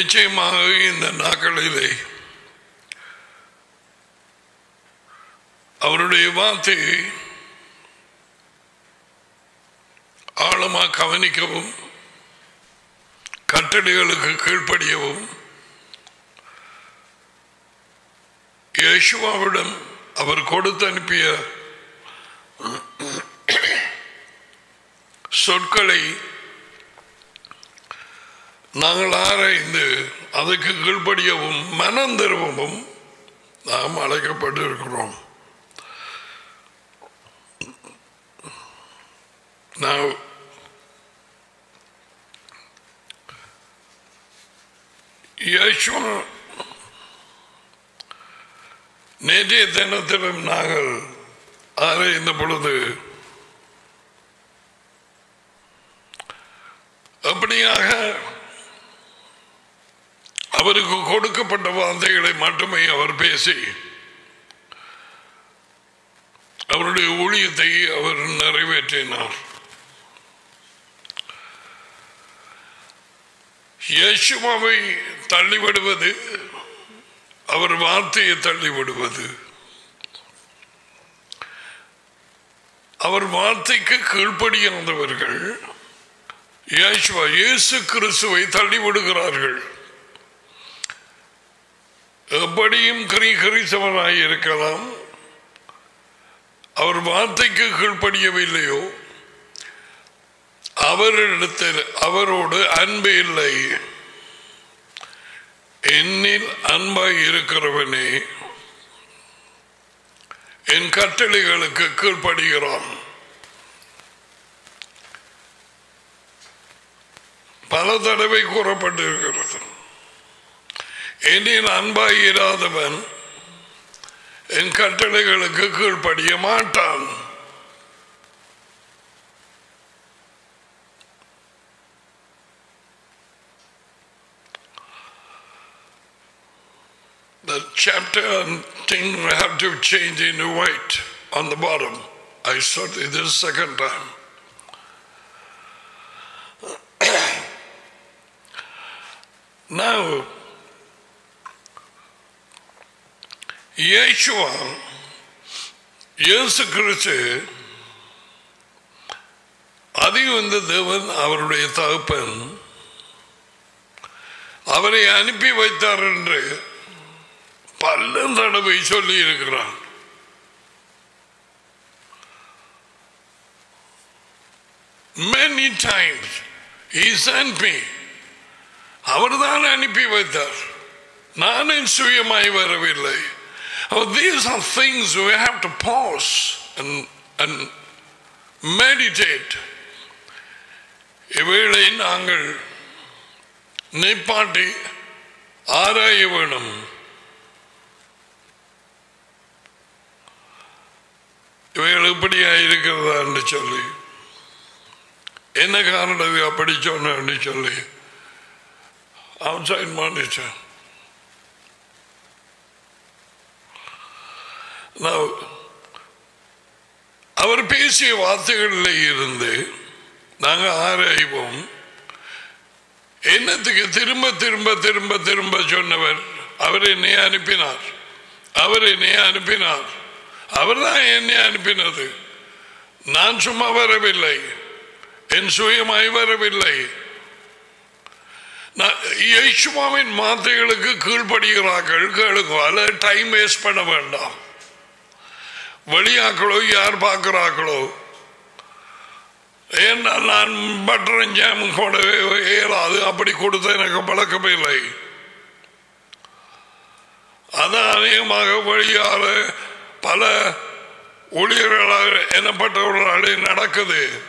நிச்சயமாக இந்த நாட்களிலே அவருடைய வார்த்தையை ஆழமாக கவனிக்கவும் கட்டளைகளுக்கு கீழ்ப்படியவும் யேசுவாவிடம் அவர் கொடுத்து அனுப்பிய சொற்களை நாங்கள் ஆராய்ந்து அதுக்கு கீழ்படியவும் மனம் திரும்பவும் நாம் அழைக்கப்பட்டு இருக்கிறோம் Now, யேசுவா நேற்றைய தினத்திலும் நாங்கள் ஆராய்ந்த பொழுது அப்படியாக அவருக்கு கொடுக்கப்பட்ட வார்த்தைகளை மட்டுமே அவர் பேசி அவருடைய ஊழியத்தை அவர் நிறைவேற்றினார். இயேசுவாவை தள்ளிவிடுவது அவர் வார்த்தையை தள்ளிவிடுவது. அவர் வார்த்தைக்கு கீழ்ப்படியாதவர்கள் இயேசுவா இயேசு கிறிஸ்துவை தள்ளிவிடுகிறார்கள். எப்படியும் கிரீகரிசவனாய் இருக்கலாம். அவர் வார்த்தைக்கு கீழ்ப்படியவில்லையோ. அவரிடத்தில் அவரோடு அன்பு இல்லை. என்னில் அன்பாய் இருக்கிறவனே என் கட்டளைகளுக்கு கீழ்ப்படுகிறான். பல தடவை கூறப்பட்டிருக்கிறது. என்னில் அன்பாய் இராதவன் என் கட்டளைகளுக்கு கீழ்ப்படிய மாட்டான் The chapter and thing have to change into white on the bottom. I saw it this second time. now, இயேசுவா இயேசு கிறிஸ்து அதி வந்த தேவன் அவருடைய தகப்பன் அவரை அனுப்பி வைத்தார் என்று பல்லும் தடவை சொல்லி இருக்கிறான் many times he sent me. அவர்தான் அனுப்பி வைத்தார் நானும் சுயமாய் வரவில்லை Oh, these are things we have to pause and, and meditate. இவைகளை நாங்கள் நிப்பாட்டி ஆராய வேணும் இவைகள் இப்படியா இருக்கிறதா என்று சொல்லி என்ன காரணம் அப்படி சொன்னு சொல்லி அவுட் சைட் மானிச்சேன் அவர் பேசிய வார்த்தைகளில் இருந்து நாங்கள் ஆராய்வோம். என்னத்துக்கு திரும்ப திரும்ப திரும்ப திரும்ப சொன்னவர் அவர் என்னை அனுப்பினார். அவர் என்னை அனுப்பினார். அவர் தான் என்னை அனுப்பினது. நான் சும்மா வரவில்லை. என் சுயமாய் வரவில்லை. யேசுவாவின் வார்த்தைகளுக்கு கீழ்படுகிறார்கள். கேளுங்க அல்ல டைம் வேஸ்ட் பண்ண வேண்டாம். வழியாக்களோ யார் பார்க்குறாக்களோ ஏன்னா நான் பட்டர் ஜாம் போடவே இயலாது. அப்படி கொடுத்த எனக்கு பழக்கமே இல்லை. அதான் அநேகமாக வழியால் பல ஊழியர்களாக எனப்பட்டவர்களாலே நடக்குது.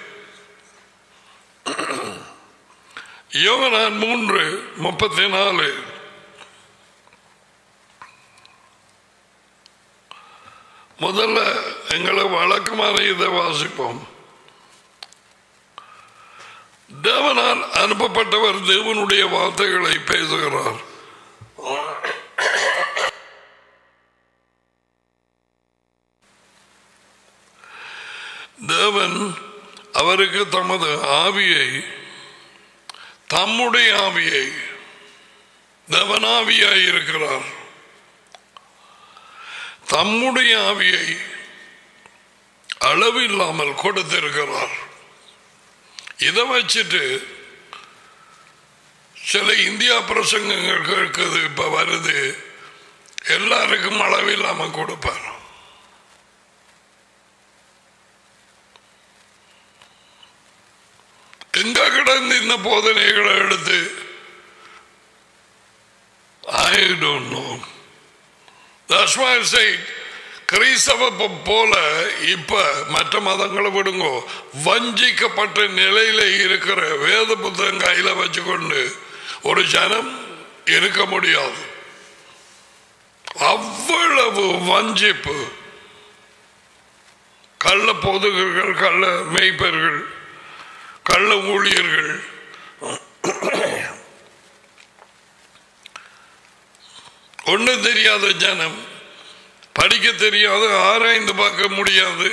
யோகனான் மூன்று முப்பத்தி நாலு. முதல்ல எங்களை வழக்கமான இதை வாசிப்போம். தேவனால் அனுப்பப்பட்டவர் தேவனுடைய வார்த்தைகளை பேசுகிறார். தேவன் அவருக்கு தமது ஆவியை தம்முடைய ஆவியை தேவனாவியாய் இருக்கிறார் தம்முடைய ஆவியை அளவில்லாமல் கொடுத்திருக்கிறார். இதை வச்சுட்டு சில இந்தியா பிரசங்கங்கள் கேட்குது இப்ப வருது. எல்லாருக்கும் அளவில்லாம கொடுப்பார். எங்க கிடந்து இந்த போதனைகளை எடுத்து I don't know that's why I கிறிஸ்தவ போல இப்ப மற்ற மதங்களை விடுங்கோ வஞ்சிக்கப்பட்ட நிலையில இருக்கிற வேத புத்தகம் கையில வச்சுக்கொண்டு ஒரு ஜனம் இருக்க முடியாது. அவ்வளவு வஞ்சிப்பு. கள்ள பொதுகர்கள் கள்ள மெய்ப்பர்கள் கள்ள ஊழியர்கள் ஒன்றும் தெரியாத ஜனம் படிக்க தெரியாது ஆராய்ந்து பார்க்க முடியாது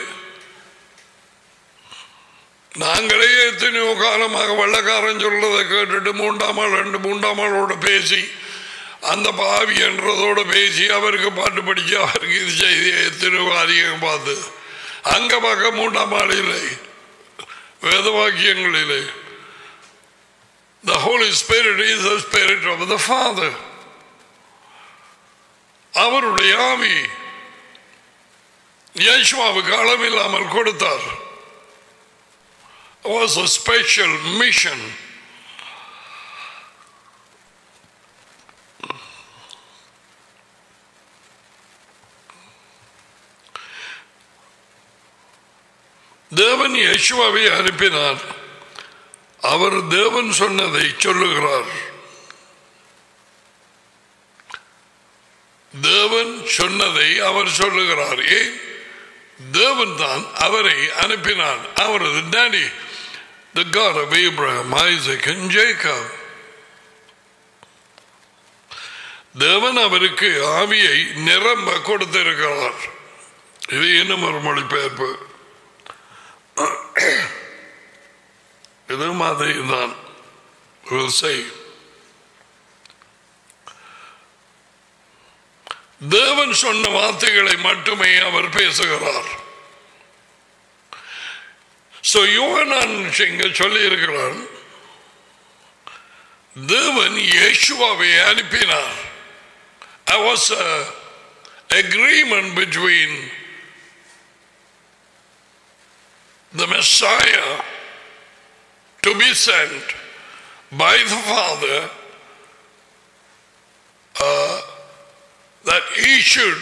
நாங்களே எத்தனையோ காலமாக வெள்ளக்காரன் சொல்றதை கேட்டுட்டு மூன்றாம் ஆள் ரெண்டு மூன்றாம் ஆளோட பேசி அந்த பாவி என்றதோட பேசி அவருக்கு பாட்டு படிச்சு அவருக்கு இது செய்தி எத்தனையோ அதிகம் பார்த்து அங்கே பார்க்க மூன்றாம் ஆள் இல்லை வேத வாக்கியங்களிலே The Holy Spirit is the Spirit of the Father. அவருடைய ஆவி யேசுவாவுக்கு அளவில்லாமல் கொடுத்தார். வாஸ் அ ஸ்பெஷல் மிஷன் தேவன் யேசுவாவை அனுப்பினார். அவர் தேவன் சொன்னதை சொல்லுகிறார். தேவன் சொன்னதை அவர் சொல்லுகிறார். ஏன்? தேவன் தான் அவரை அனுப்பினார். அவரது daddy the God of Ibrahim Isaac and தேவன் அவருக்கு ஆவியை நிரம்ப கொடுத்திருக்கிறார். இது இன்னும் ஒரு மொழிபெயர்ப்பு. இது மாதிரி தான். Will தேவன் சொன்ன வார்த்தைகளை மட்டுமே அவர் பேசுகிறார் So, யோகனான் இங்க சொல்லி இருக்கிறார் தேவன் இயேசுவாவை அனுப்பினார் There was a agreement between the Messiah to be sent by the Father uh, that he should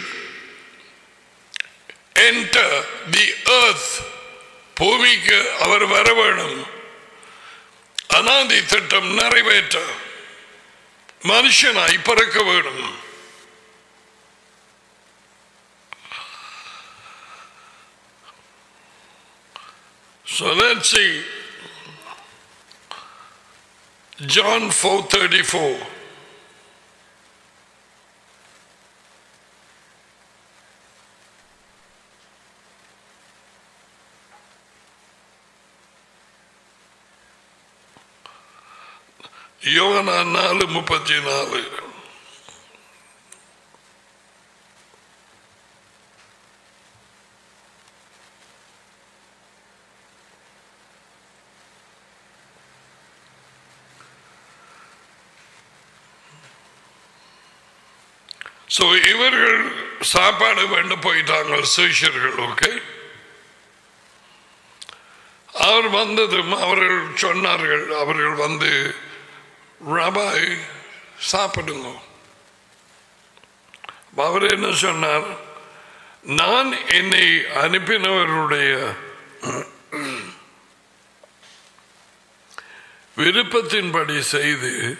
enter the earth பூமிக்கு அவர் வர வேணும் அனாதி திட்டம் நிறைவேற்ற மனுஷனாய் பிறக்க வேணும் So let's see. John 4:34. யோகனா நாலு முப்பத்தி நாலு ஸோ இவர்கள் சாப்பாடு வேண்டு போயிட்டாங்க சிஷியர்கள் ஓகே அவர் வந்ததும் அவர்கள் சொன்னார்கள் அவர்கள் வந்து ரபாய் சாப்பிடுங்க. அவர் என்ன சொன்னார்? நான் என்னை அனுப்பினவருடைய விருப்பத்தின்படி செய்து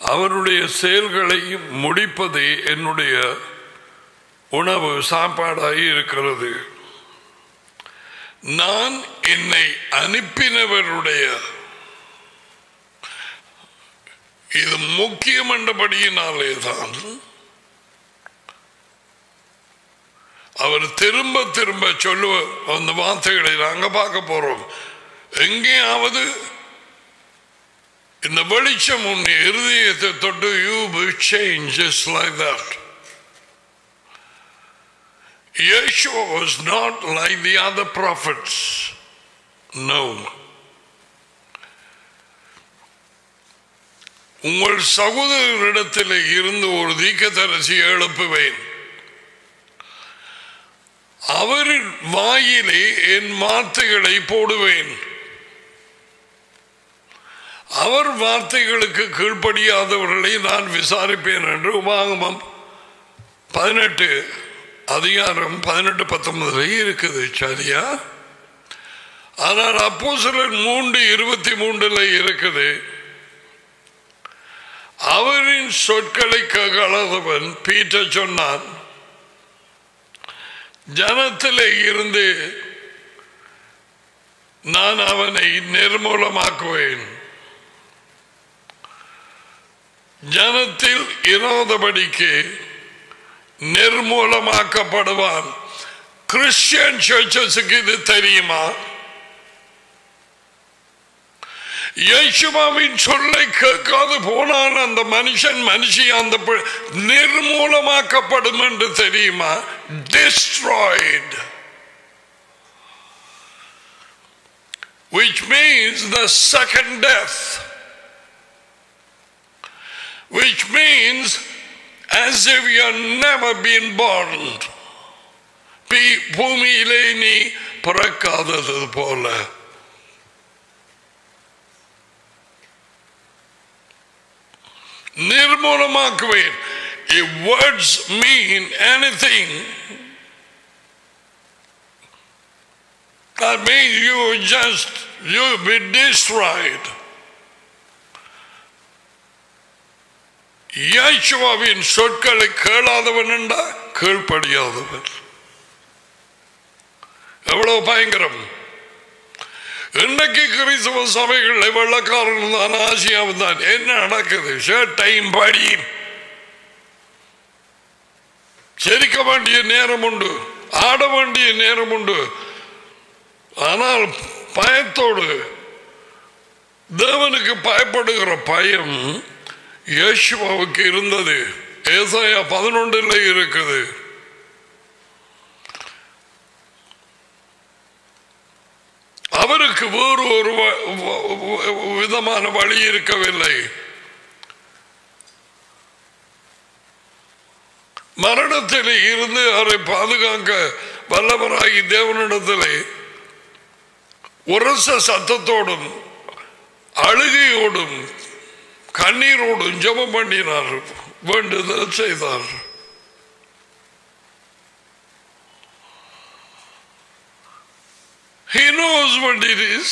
அவருடைய செயல்களை முடிப்பதே என்னுடைய உணவு சாப்பாடாகி இருக்கிறது. நான் என்னை அனுப்பினவருடைய இது முக்கியம் என்றபடியினாலே தான் அவர் திரும்ப திரும்ப சொல்லுவ அந்த வார்த்தைகளை நாங்க பார்க்க போறோம். எங்கேயாவது இந்த வெளிச்சம் உன் இருதயத்தை தொட்டு you changes like that that. Yeshua was not like the other prophets. No. உங்கள் சகோதரரிடத்தில் இருந்து ஒரு தீக்கத்தரசி எழுப்புவேன். அவரின் வாயிலே என் வார்த்தைகளை போடுவேன். அவர் வார்த்தைகளுக்கு கீழ்ப்படியாதவர்களை நான் விசாரிப்பேன் என்று உபாகமம் பதினெட்டு அதிகாரம் பதினெட்டு பத்தொன்பதுல இருக்குது சரியா? ஆனால் அப்போ சிலர் மூன்று இருபத்தி மூன்றுல இருக்குது. அவரின் சொற்களை கலந்தவன் பீட்டர் சொன்னான் ஜனத்திலே இருந்து நான் அவனை நிர்மூலமாக்குவேன். ஜனத்தில் இராதபடிக்கு நிர்மூலமாக்கப்படுவான். கிறிஸ்டியன் சர்ச்சஸுக்கு இது தெரியுமா? யேசுவாவின் சொல்லை கேட்காது போனால் அந்த மனுஷன் மனுஷி அந்த பி- நிர்மூலமாக்கப்படும் என்று தெரியுமா destroyed which means the second death which means as if you have never been born B- பூமியிலே நீ பிறக்காதது போல நிர்மூலமாக்குவேன் if words mean anything that means you just you be destroyed இயேசுவாவின் சொற்களை கேளாதவன் என்றா கீழ்ப்படியாதவன் எவ்வளவு பயங்கரம் இன்னைக்கு கிறிஸ்தவ சபைகள் வெள்ளக்காரன் தான் ஆசியாவும் தான் என்ன நடக்குது? ஷர்ட்டையும் படி. செரிக்க வேண்டிய நேரம் உண்டு. ஆட வேண்டிய நேரம் உண்டு. ஆனால் பயத்தோடு தேவனுக்கு பயப்படுகிற பயம் யேசுவாவுக்கு இருந்தது. ஏசாயா பதினொன்றில் இருக்குது. அவருக்கு வேறு ஒரு வ- விதமான வழி இருக்கவில்லை. மரணத்தில் இருந்து அவரை பாதுகாக்க வல்லவராகி தேவனிடத்திலே உரச சத்தத்தோடும் அழுகையோடும் கண்ணீரோடும் ஜெபம் பண்ணினார் வேண்டுதல் செய்தார். He knows what it is.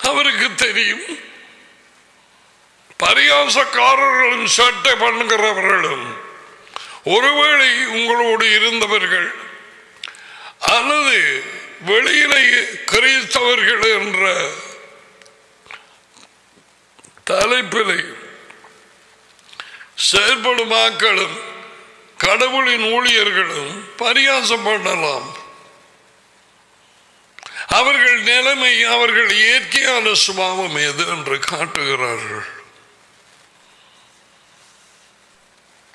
அவருக்கு தெரியும் பரியாசக்காரர்களும் சட்டை பண்ணுகிறவர்களும் ஒருவேளை உங்களோடு இருந்தவர்கள் அல்லது வெளியிலே கிறிஸ்தவர்கள் என்ற தலைப்பிலே செயல்படும் மக்களும் கடவுளின் ஊழியர்களும் பரியாசம் பண்ணலாம் அவர்கள் நிலைமை அவர்கள் இயற்கையான சுபாவம் எது என்று காட்டுகிறார்கள்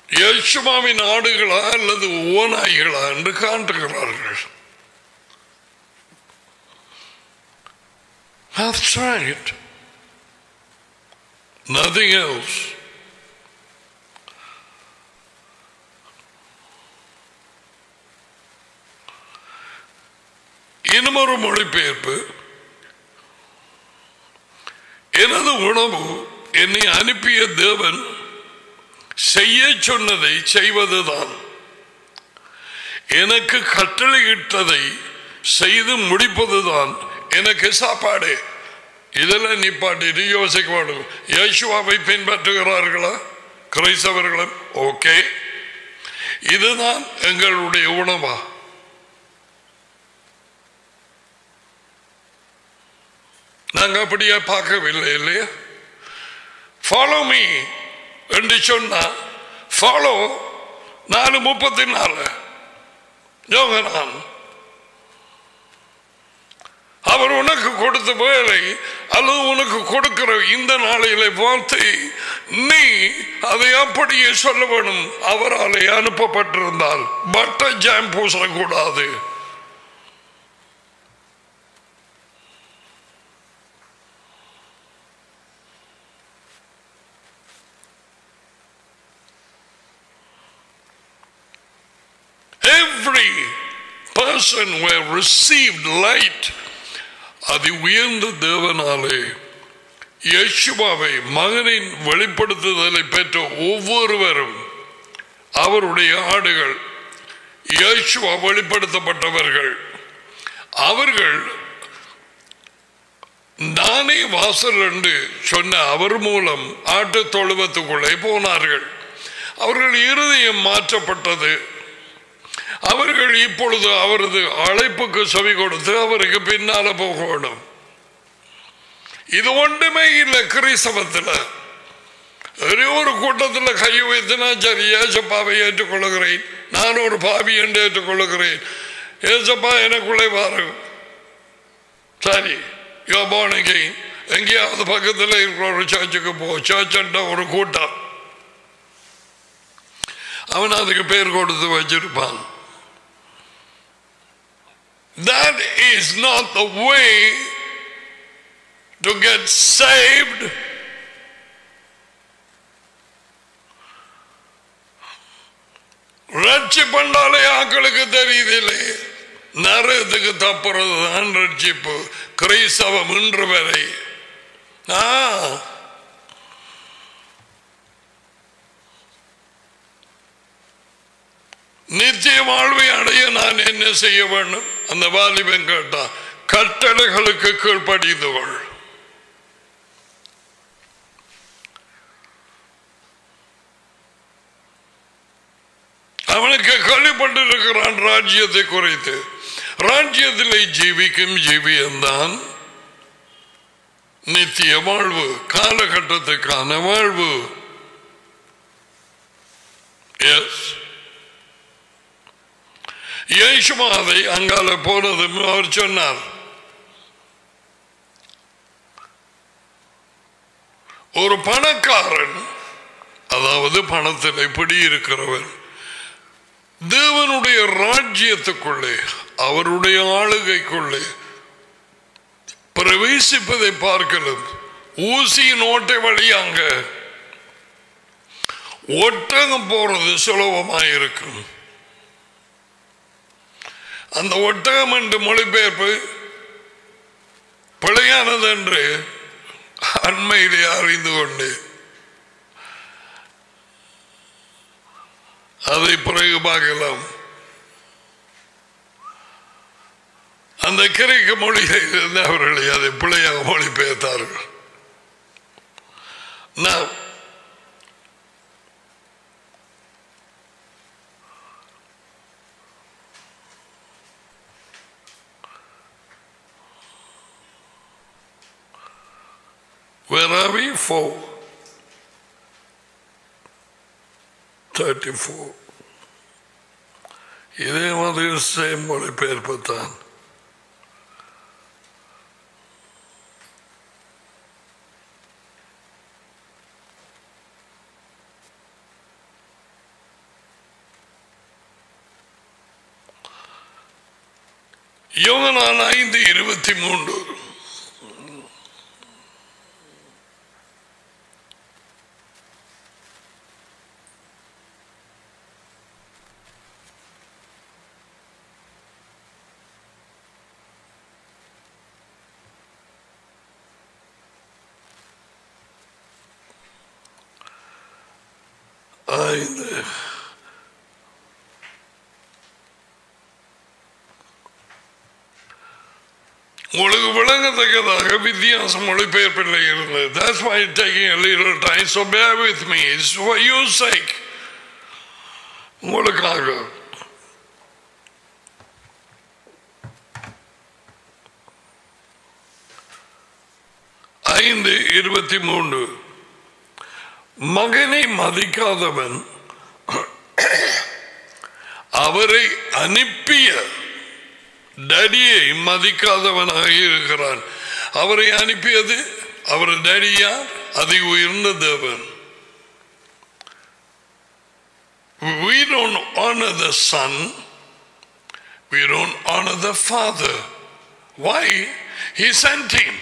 யசுமாவின் ஆடுகளா அல்லது ஓநாய்களா என்று காட்டுகிறார்கள் That's right. Nothing else. இன்னமொரு மொழிபெயர்ப்பு. எனது உணவு என்னை அனுப்பிய தேவன் செய்ய சொன்னதை செய்வதுதான். எனக்கு கட்டளையிட்டதை செய்து முடிப்பதுதான் எனக்கு சாப்பாடு. இதெல்லாம் நிப்பாட்டிட்டு யோசிக்க வேண்டும். யேசுவாவை பின்பற்றுகிறார்களா? கிரைஸ்தவர்களும் ஓகே. இதுதான் எங்களுடைய உணவா? நாங்கள் அப்படியே பார்க்கவில்லை இல்லையா? ஃபாலோ மீ என்று சொன்னா ஃபாலோ நாலு முப்பத்தி நாலு யோகனான் அவர் உனக்கு கொடுத்த வேலை அல்லது உனக்கு கொடுக்கிற இந்த நாளையில வார்த்தை நீ அதை அப்படியே சொல்ல வேணும். அவராலே அனுப்பப்பட்டிருந்தால் பட்டர் ஜாம் பூசக்கூடாது. Person who have received light அது உயர்ந்த தேவனாலே. யேசுவாவை மகனின் வெளிப்படுத்துதலை பெற்ற ஒவ்வொருவரும் அவருடைய ஆடுகள் இயேசுவா வெளிப்படுத்தப்பட்டவர்கள். அவர்கள் நானே வாசல் என்று சொன்ன அவர் மூலம் ஆட்டு தொழுவத்துக்குள்ளே போனார்கள். அவர்கள் இருதயம் மாற்றப்பட்டது. அவர்கள் இப்பொழுது அவரது அழைப்புக்கு செவி கொடுத்து அவருக்கு பின்னால போகணும். இது ஒன்றுமே இல்லை கிறிஸ்தவத்தில். ஒரே ஒரு கூட்டத்தில் கை வைத்து நான் சரி ஏசப்பாவை ஏற்றுக்கொள்கிறேன் நான் ஒரு பாவி என்று ஏற்றுக்கொள்கிறேன் ஏசப்பா எனக்குள்ளே வாரு. சரி யோ போனகை எங்கேயாவது பக்கத்தில் இருக்கிற ஒரு சர்ச்சுக்கு போ. சர்ச்சுன்ற ஒரு கூட்டம். அவன் அதுக்கு பேர் கொடுத்து வச்சிருப்பான். That is not the way to get saved. ரட்சிப்பண்டாலே ஆக்களுக்கு தெரியுதில்லை. நரகத்துக்கு தப்புறது தான் ரட்சிப்பு. கிரைஸ்தவம் இன்று வரை. ஆ. நித்திய வாழ்வை அடைய நான் என்ன செய்ய வேண்டும்? அந்த வாலிபன் கேட்டான் கட்டளைகளுக்கு கீழ்ப்படிந்து கொள் அவனுக்கு கழிப்பட்டிருக்கிறான் ராஜ்யத்தை குறைத்து. ராஜ்யத்திலே ஜீவிக்கும் ஜீவியம்தான் நித்திய வாழ்வு காலகட்டத்துக்கான வாழ்வு. எஸ் இயேசுமா அதை அங்கால போனதும் அவர் சொன்னார் ஒரு பணக்காரன் அதாவது பணத்தில் இப்படி இருக்கிறவன் தேவனுடைய ராஜ்யத்துக்குள்ளே அவருடைய ஆளுகைக்குள்ளே பிரவேசிப்பதை பார்க்கலாம் ஊசியின் ஓட்டை வழியாங்க. ஒட்டகம் போறது சுலபமாயிருக்கும். அந்த ஒட்டகம் என்று மொழிபெயர்ப்பு பிழையானது என்று அண்மையிலே அறிந்து கொண்டு அதை பிறகு பார்க்கலாம். அந்த கிரைக்க மொழியை இருந்து அவர்களை அதை பிழையாக மொழிபெயர்த்தார்கள். நான் Where are we? Four. Thirty-four. இதே மாதிரி சேம் மொழிபெயர்ப்பு தான் யோகனான் ஐந்து இருபத்தி மூன்று உங்களுக்கு விளங்கத்தக்கதாக வித்தியாசம் மொழிபெயர்ப்பில் இருந்தது. That's why taking taking a little time, so bear with me. It's for உங்களுக்காக. ஐந்து இருபத்தி மூன்று. மகனை மதிக்காதவன் அவரை அனுப்பிய டடியை மதிக்காதவனாக இருக்கிறான் அவரை அனுப்பியது அவர் டடியா அதி உயர்ந்த தேவன் We don't honor the son, we don't honor the father. Why? He sent him.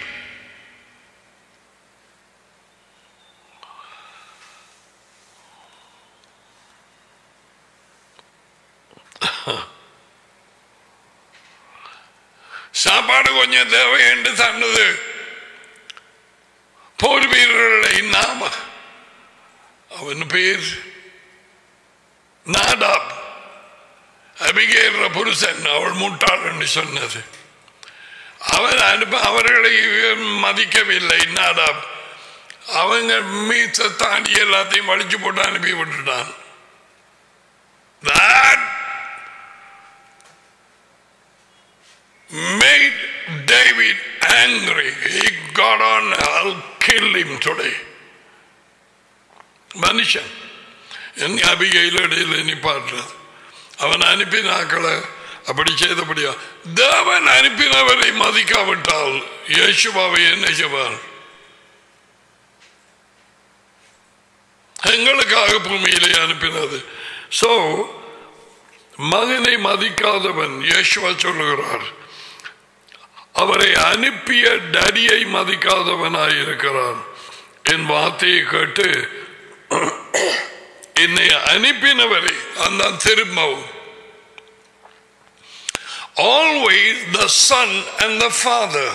சாப்பாடு கொஞ்சம் தேவை என்று தந்தது போர் வீரர்களை நாம அவன் பேர் நாடாப் அபிகேற புருஷன் அவள் முட்டாள் என்று சொன்னது அவன் அனுப்ப அவர்களை மதிக்கவில்லை நாடாப் அவங்க மீச்ச தாண்டி எல்லாத்தையும் வலிச்சு போட்டு அனுப்பி விட்டுட்டான் made David angry. He got on, I'll kill him today. மனுஷன் என் அபிகையில் நீ நிப்பாட்டுறது அவன் அனுப்பினாக்களை அப்படி செய்தபடியா தேவன் அனுப்பினவரை மதிக்காவிட்டால் இயேசுவாவை என்ன செய்வார் எங்களுக்காக பூமியிலே அனுப்பினது சோ மகனை மதிக்காதவன் இயேசுவா சொல்லுகிறார் அவரை அனுப்பிய டடியை மதிக்காதவனாய் இருக்கிறான் என் வார்த்தையை கேட்டு என்னை அனுப்பினவரை அந்த திரும்பவும். Always the son and the father.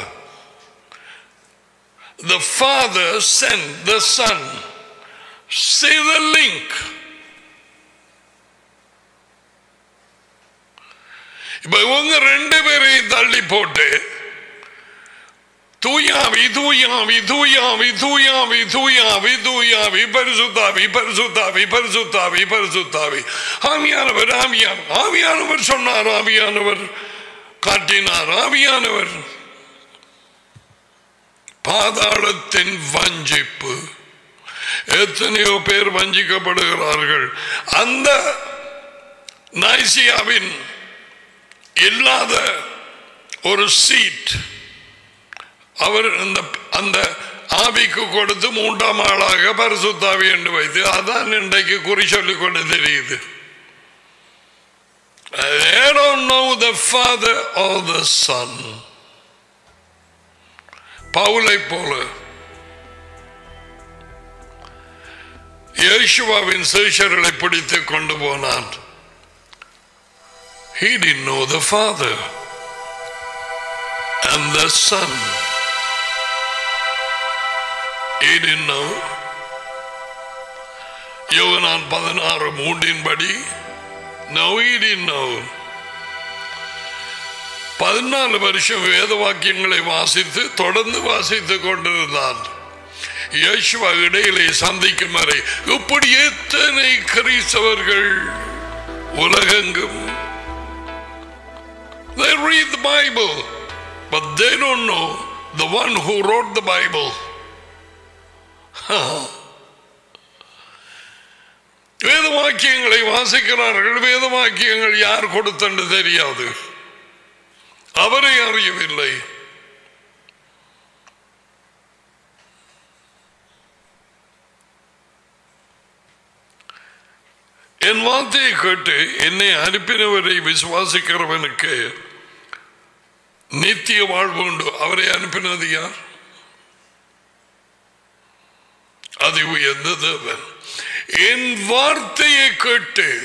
The father sent the son. See the link. இப்ப இவங்க ரெண்டு பேரையும் தள்ளி போட்டு தூயாவி தூயாவி தூயாவி தூயாவி தூயாவி தூயாவி பரிசுத்தாவி பரிசுத்தாவி பரிசுத்தாவி பரிசுத்தாவி ஆவியானவர் ஆவியான் ஆவியானவர் சொன்னார் ஆவியானவர். காட்டினார் ஆவியானவர். பாதாளத்தின் வஞ்சிப்பு. எத்தனையோ பேர் வஞ்சிக்கப்படுகிறார்கள். அந்த நைசியாவின் இல்லாத ஒரு சீட் அவர் அந்த அந்த ஆவிக்கு கொடுத்து மூன்றாம் ஆளாக பரிசுத்தாவி என்று வைத்து அதான் இன்றைக்கு குறி சொல்லிக் கொண்டு தெரியுது They don't know the father or the son. பவுலை போல இயேசுவாவின் சேஷர்களை பிடித்து கொண்டு போனான் He didn't know the father and the son. He யோகனான் பதினாறு மூன்றின்படி No, பதினாலு வருஷம் வேத வாக்கியங்களை வாசித்து தொடர்ந்து வாசித்துக் கொண்டிருந்தான் இயேசுவா இடையிலே சந்திக்கும் வரை இப்படி எத்தனை கிறிஸ்தவர்கள் உலகெங்கும் They read the Bible, but they don't know the one who wrote the Bible. வேத வாக்கியங்களை வாசிக்கிறார்கள். வேத வாக்கியங்கள் யார் கொடுத்தன்னு தெரியாது. அவரை அறியவில்லை. என் வார்த்தையை கேட்டு என்னை அனுப்பினவரை விசுவாசிக்கிறவனுக்கு நித்திய வாழ்வு உண்டு. அவரை அனுப்பினது யார்? அது உயர்ந்த தேவன் என் வார்த்தையை கேட்டு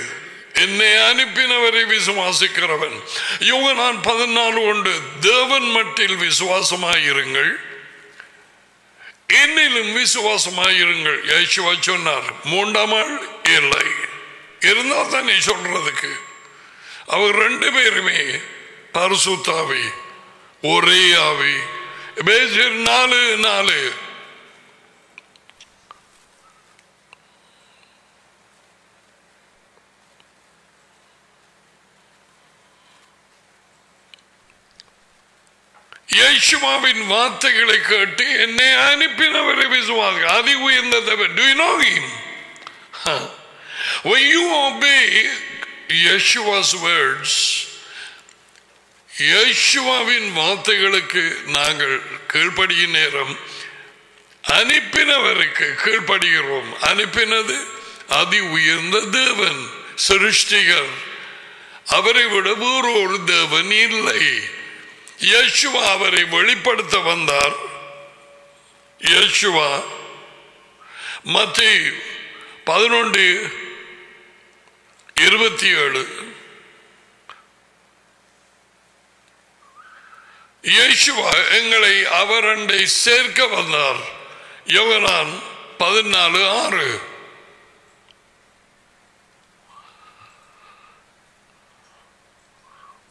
என்னை அனுப்பினவரை விசுவாசிக்கிறவன். இவங்க நான் பதினாலு ஒன்று தேவன் மட்டில் விசுவாசமாயிருங்கள். என்னிலும் விசுவாசமாயிருங்கள். யேசுவா சொன்னார் மூன்றாம் ஆள் இல்லை. இருந்தால் தான் நீ சொல்றதுக்கு. அவர் ரெண்டு பேருமே பரிசுத்தாவி ஒரே ஆவி. நாலு நாலு. இயேசுமாவின் வார்த்தைகளை கேட்டு என்னை அனுப்பினவரை விசுவாசி அதி உயர்ந்த தவிர do you know him? When you obey Yeshua's words, யேசுவாவின் வார்த்தைகளுக்கு நாங்கள் கீழ்ப்படியும் நேரம் அனுப்பினவருக்கு கீழ்ப்படுகிறோம் அனுப்பினது அதி உயர்ந்த தேவன் சிருஷ்டிகர் அவரை விட வேறொரு தேவன் இல்லை யேசுவா அவரை வெளிப்படுத்த வந்தார் யேசுவா மத்திய பதினொன்று இருபத்தி ஏழு இயேசுவா எங்களை அவரண்டை சேர்க்க வந்தார் யோகனான் பதினாலு ஆறு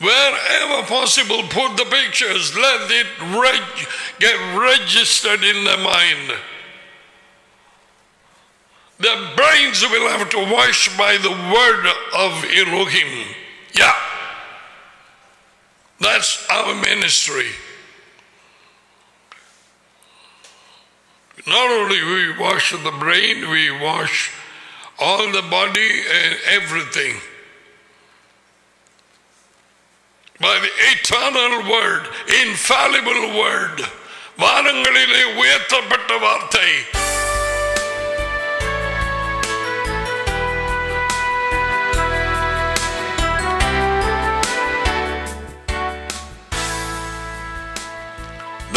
Wherever possible, put the pictures. Let it reg- get registered in the mind. Their brains will have to wash by the word of Elohim. Yeah. That's our ministry. Not only we wash the brain, we wash all the body and everything. By the eternal word, infallible word, வானங்களிலே உயர்த்தப்பட்ட வார்த்தை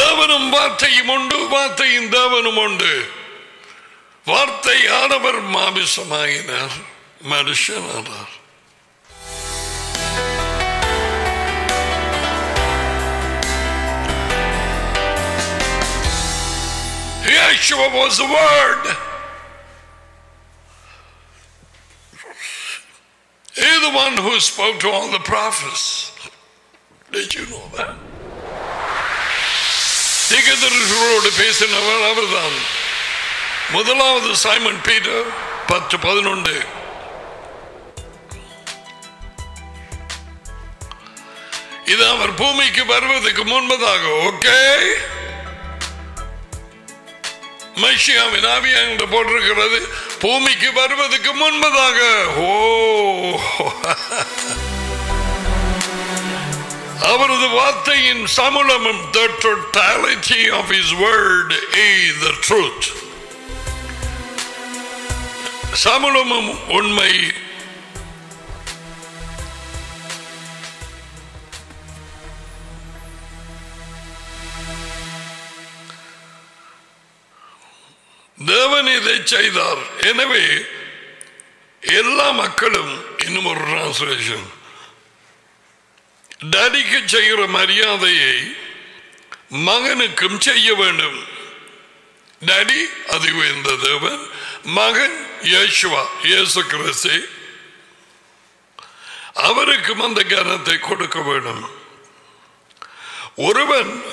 தேவனும் வார்த்தையும் உண்டு வார்த்தையும் தேவனும் உண்டு வார்த்தை ஆனவர் மாமிசமாகினார் மனுஷனானார் Yeshua was the word. He's the one who spoke to all the prophets. Did you know that? திகதர்களோடு பேசினவர் அவர்தான் முதலாவது சைமன் பீட்டர் பத்து பதினொன்று இது அவர் பூமிக்கு வருவதற்கு முன்பதாக ஓகே மைஷியாவின் ஆவியா அங்கு போட்டிருக்கிறது. பூமிக்கு வருவதற்கு முன்பதாக. ஓ. அவரது வார்த்தையின் சமூலமும் the totality of his word is the truth. சமூலமும் உண்மை தேவன் இதை செய்தார். எனவே எல்லா மக்களும் இன்னும் ஒரு டிரான்ஸ்லேஷன் டடிக்கு செய்கிற மரியாதையை மகனுக்கும் செய்ய வேண்டும். டடி அது உயர்ந்த தேவன் மகன் யேசுவா இயேசு கிறிஸ்து. அவருக்கும் அந்த கனத்தை கொடுக்க வேண்டும். ஒருவன்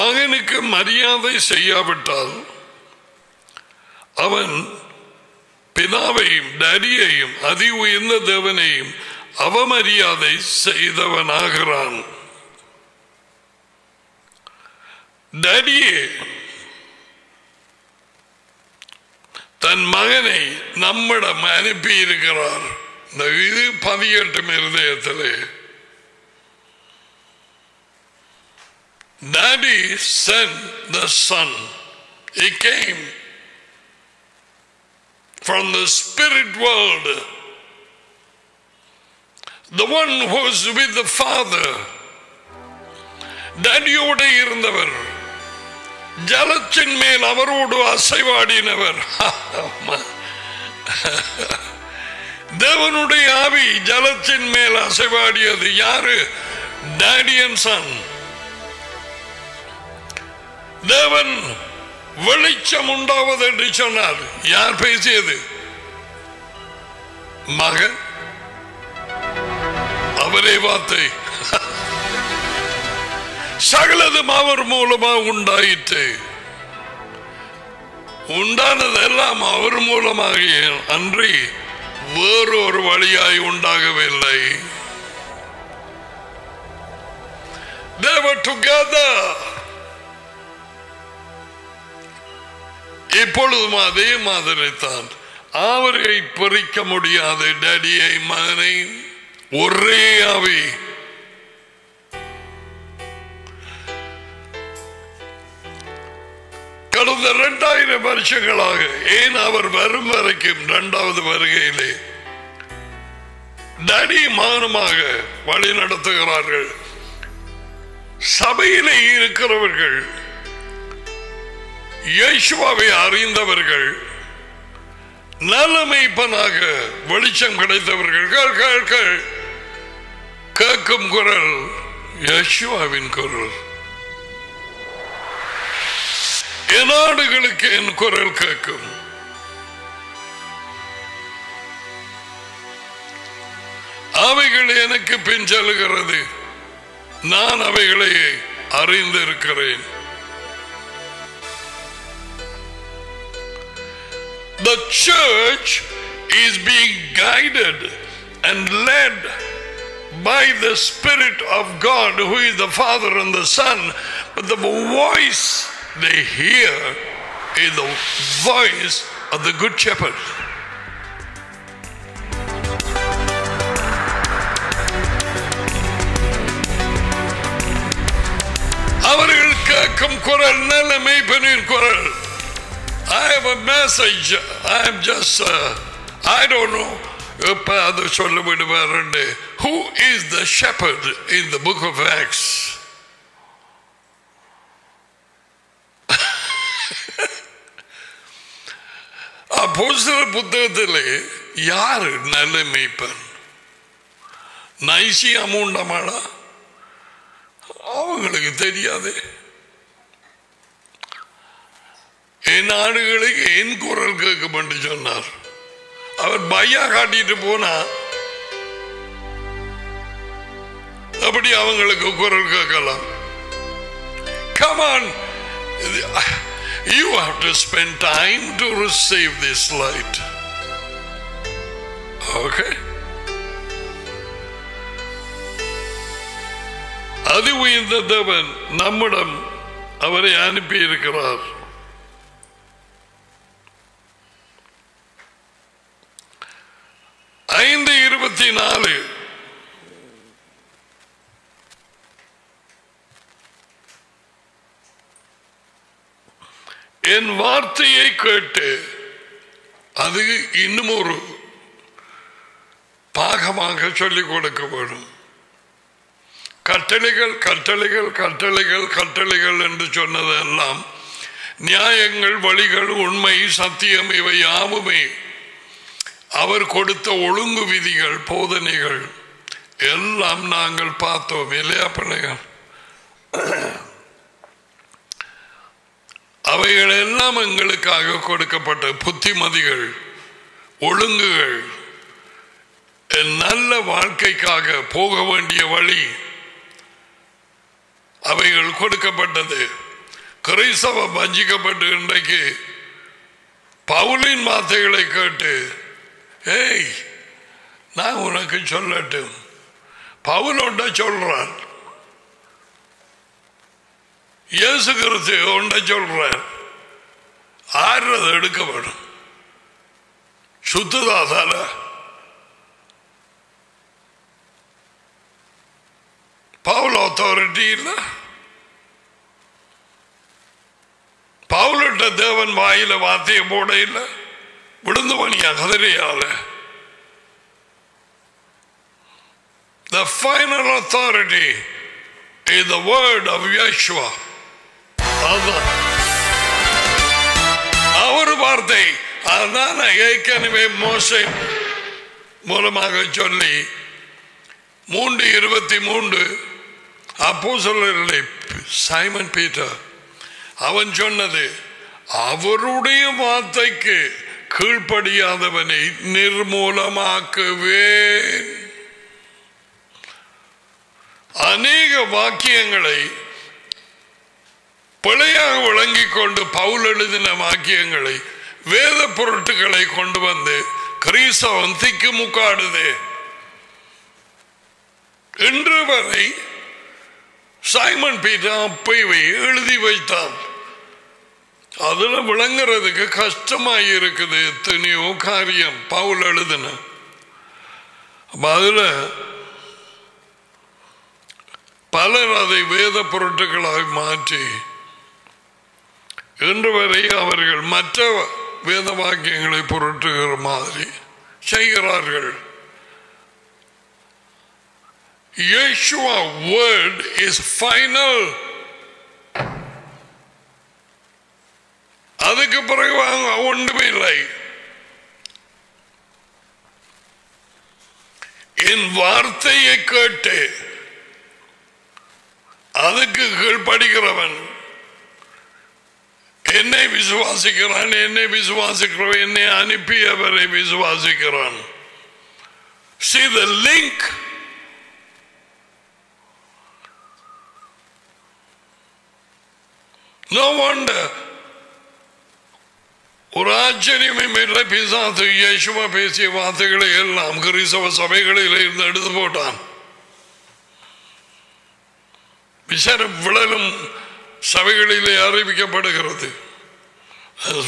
மகனுக்கு மரியாதை செய்யாவிட்டால் அவன் பிதாவையும் டடியையும் அதி உயர்ந்த தேவனையும் அவமரியாதை செய்தவனாகிறான் டடியே தன் மகனை நம்மிடம் அனுப்பி இருக்கிறார் இந்த இது பதியட்டும் இருதயத்திலே Daddy sent the son. He came from the spirit world. The one who with the father. டடியோட இருந்தவர் ஜலத்தின் மேல் அவரோடு அசைவாடினவர் தேவனுடைய ஆவி ஜலத்தின் மேல் அசைவாடியது யாரு டாடியன் சன் தேவன் வெளிச்சம் உண்டாவது என்று சொன்னார். யார் பேசியது? மகன்? அவரே வார்த்தை. சகலதும் அவர் மூலமா உண்டாயிற்று. உண்டானதெல்லாம் அவர் மூலமாக அன்றி வேறொரு வழியாய் உண்டாகவில்லை. They were together. இப்பொழுதும் அதே மாதிரி தான் அவரை பறிக்க முடியாது டடியை மகனை. ஒரே ஆவி. கடந்த இரண்டாயிரம் வருஷங்களாக ஏன் அவர் வரும் வரைக்கும் இரண்டாவது வருகையிலே டடி மகனமாக வழி நடத்துகிறார்கள். சபையிலே இருக்கிறவர்கள் இயேசுவாவை அறிந்தவர்கள் நலமைப்பனாக வெளிச்சம் கிடைத்தவர்கள் கேள், கேட்கும் குரல் யசுவாவின் குரல். என் நாடுகளுக்கு என் குரல் கேட்கும். அவைகள் எனக்கு பின் செல்கிறது நான் அவைகளை அறிந்திருக்கிறேன். The church is being guided and led by the Spirit of God, who is the Father and the Son. But the voice they hear is the voice of the Good Shepherd. அவர்கள் கேட்கும் குரல் நல்ல மெய்ப்பனின் குரல் I have a message. I am just, uh, I don't know. எப்ப அது சொல்ல விடுவாருன்னு Who is the shepherd in the book of Acts? அப்போஸ்தல புத்தகத்திலே யாரு நல்ல மெய்ப்பன் நைசி அமௌண்டமாடா அவங்களுக்கு தெரியாது என் ஆடுகளுக்கு என் குரல் கேட்கும் என்று சொன்னார். அவர் பையா காட்டிட்டு போனா அப்படி அவங்களுக்கு குரல் கேட்கலாம். Come on you have to spend time to receive this light okay அது உயர்ந்த தேவன் நம்மிடம் அவரை அனுப்பி இருக்கிறார் ஐந்து இருபத்தி நாலு. என் வார்த்தையை கேட்டு அது இன்னும் ஒரு பாகமாக சொல்லிக் கொடுக்க வேண்டும் கட்டளைகள் கட்டளைகள் கட்டளைகள் கட்டளைகள் என்று சொன்னதெல்லாம் நியாயங்கள் வழிகள் உண்மை சத்தியம் இவை யாவுமே அவர் கொடுத்த ஒழுங்கு விதிகள் போதனைகள் எல்லாம் நாங்கள் பார்த்தோம் இல்லையா பிள்ளைகள்? அவைகள் எல்லாம் எங்களுக்காக கொடுக்கப்பட்ட புத்திமதிகள் ஒழுங்குகள். என் நல்ல வாழ்க்கைக்காக போக வேண்டிய வழி அவைகள் கொடுக்கப்பட்டது. கிரைசவம் வஞ்சிக்கப்பட்டு இன்றைக்கு பவுலின் வார்த்தைகளை கேட்டு ஏய் நான் உனக்கு சொல்லட்டும். பவுல் சொல்றார் சொல்றான். இயேசு கிறிஸ்து ஒன்றை சொல்றார். ஆறுறது எடுக்க எடுக்கப்படும். சுத்துதாசால பவுல் அத்தாரிட்டி இல்லை. பவுலிட்ட தேவன் வாயில வார்த்தையை போட இல்லை. விழுந்து பணியா கதிரையால The final authority is the word of Yeshua. அவர் வார்த்தை அதான் ஏற்கனவே மோசை மூலமாக சொல்லி மூன்று இருபத்தி மூன்று அப்போ சொல்லலை சைமன் பீட்டர் அவன் சொன்னது அவருடைய வார்த்தைக்கு கீழ்ப்படியாதவனை நிர்மூலமாக்குவேன் அநேக வாக்கியங்களை பிழையாக விளங்கிக் கொண்டு பவுல் எழுதின வாக்கியங்களை வேத பொருட்களை கொண்டு வந்து கிரீசவன் திக்கு முக்காடுது. இன்று வரை சைமன் பீட்டா அப்பைவை எழுதி வைத்தான். அதுல விளங்குறதுக்கு கஷ்டமாக இருக்குது எத்தனையோ காரியம். பவுல் எழுதுன. அப்ப அதுல பலர் அதை வேத பொருட்களாக மாற்றி இன்று வரை அவர்கள் மற்ற வேத வாக்கியங்களை பொருட்டுகிற மாதிரி செய்கிறார்கள். Yeshua word is final. அதுக்கு பிறகு வாங்க ஒன்றுமே இல்லை. என் வார்த்தையை கேட்டு அதுக்கு கீழ்படுகிறவன் என்னை விசுவாசிக்கிறான் என்னை விசுவாசிக்கிறவன் என்னை அனுப்பியவரை விசுவாசிக்கிறான். See the link. No wonder ஒரு ஆச்சரியமே மேல பிசாசு இயேசுவா பேசிய வார்த்தைகளை எல்லாம் கிறிஸ்தவ சபைகளில் இருந்து எடுத்து போட்டான். விசார விழலும் சபைகளிலே அறிவிக்கப்படுகிறது.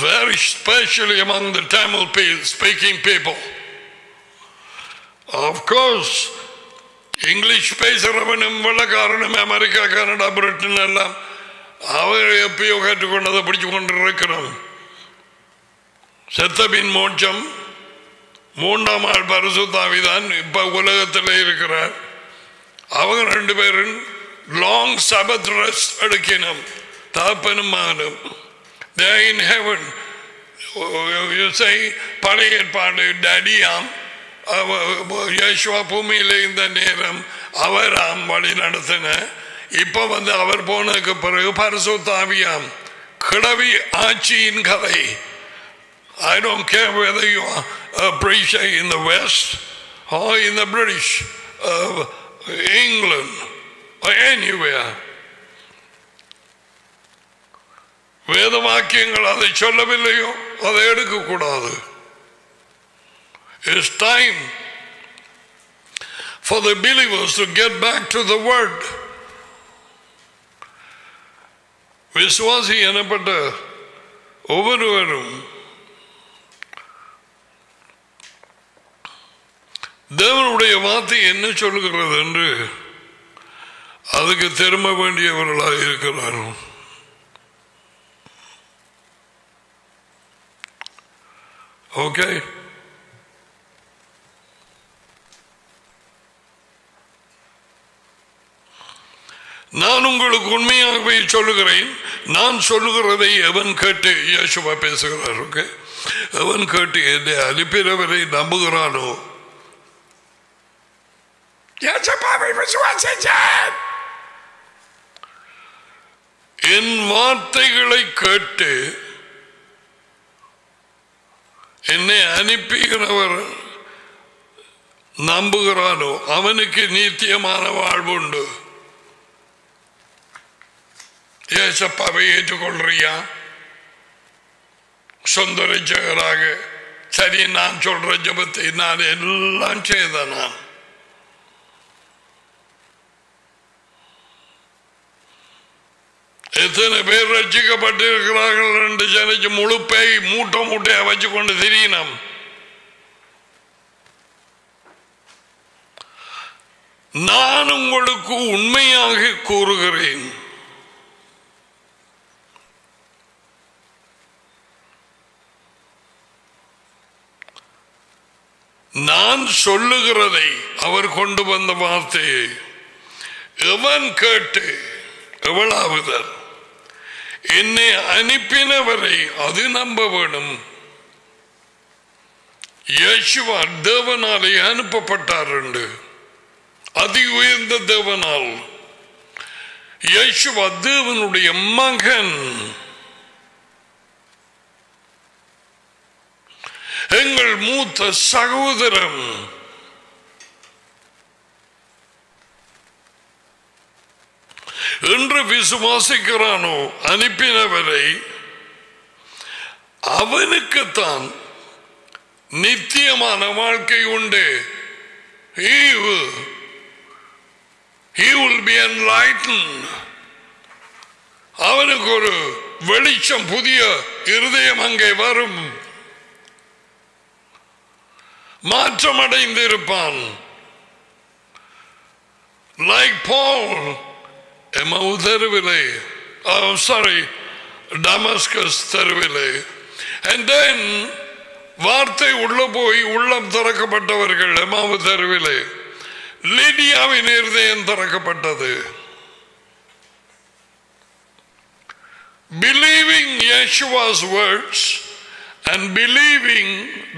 Very especially among the Tamil pe- speaking people. Of course, English பேசுகிறவனும் வெள்ளக்காரனும் அமெரிக்கா கனடா பிரிட்டன் எல்லாம் அவர் எப்பயோ கற்றுக்கொண்டதை பிடிச்சு கொண்டு இருக்கிறோம் செத்தபின் மோட்சம். மூன்றாம் ஆள் பரிசுத்தாவிதான் இப்ப உலகத்தில் இருக்கிறார். அவங்க ரெண்டு பேரும் லாங் சபத் ரெஸ்ட் எடுக்கணும் தாப்பனும் மகனும் தே இன் ஹெவன் You பழைய ஏற்பாடு டடியாம் யேசுவா பூமியில் இந்த நேரம் அவராம் வழி நடத்தின. இப்போ வந்து அவர் போனதுக்கு பிறகு பரிசுத்தாவியாம் கிழவி ஆட்சியின் கதை. I don't care whether you are a preacher in the West or in the British, uh, England or anywhere. வேத வாக்கியங்கள் அதை சொல்லவில்லையோ அதை எடுக்கக்கூடாது It's time for the believers to get back to the word. விசுவாசி எனப்பட்ட ஒவ்வொருவரும் தேவனுடைய வார்த்தை என்ன சொல்லுகிறது என்று அதுக்கு திரும்ப வேண்டியவர்களாக இருக்கிறார்கள். ஓகே. நான் உங்களுக்கு உண்மையாகவே சொல்லுகிறேன். நான் சொல்லுகிறதை எவன் கேட்டு யேசுவா பேசுகிறார் ஓகே? எவன் கேட்டு என்னை அனுப்பினவரை நம்புகிறானோ இயேசுவாவை விசுவாசிச்சேன் என் வார்த்தைகளை கேட்டு என்னை அனுப்புகிறவர் நம்புகிறானோ அவனுக்கு நித்தியமான வாழ்வுண்டு. ஏசப்பாவை ஏற்றுக்கொள்றியா? சொந்த ரட்சகராக சரி நான் சொல்ற ஜபத்தை நான் எல்லாம் செய்த நான். எத்தனை பேர் ரட்சிக்கப்பட்டிருக்கிறார்கள்? என்று ஜனிச்சு முழுப்பை மூட்டை மூட்டையை வச்சு கொண்டு திரியணும் நான் உங்களுக்கு உண்மையாக கூறுகிறேன். நான் சொல்லுகிறதை அவர் கொண்டு வந்த வார்த்தையை எவன் கேட்டு எவ்வளவுதான் என்னை அனுப்பினவரை அது நம்ப வேணும். யேசுவா தேவனாலே அனுப்பப்பட்டார் என்று. அதி உயர்ந்த தேவனால். யேசுவா தேவனுடைய மகன். எங்கள் மூத்த சகோதரன். என்று விசுவாசிக்கிறானோ அனுப்பினவரை அவனுக்குத்தான் நித்தியமான வாழ்க்கை உண்டு. அவனுக்கு ஒரு வெளிச்சம் புதிய இருதயம் அங்கே வரும். மாற்றம் அடைந்திருப்பான் like Paul எமவு தெருவிலே சாரி டமஸ்கஸ் தெருவிலே and then வார்த்தை உள்ள போய் உள்ளம் திறக்கப்பட்டவர்கள் எமாவு தெருவிலே லிடியாவின் இருதயம் திறக்கப்பட்டது believing Yeshua's words and believing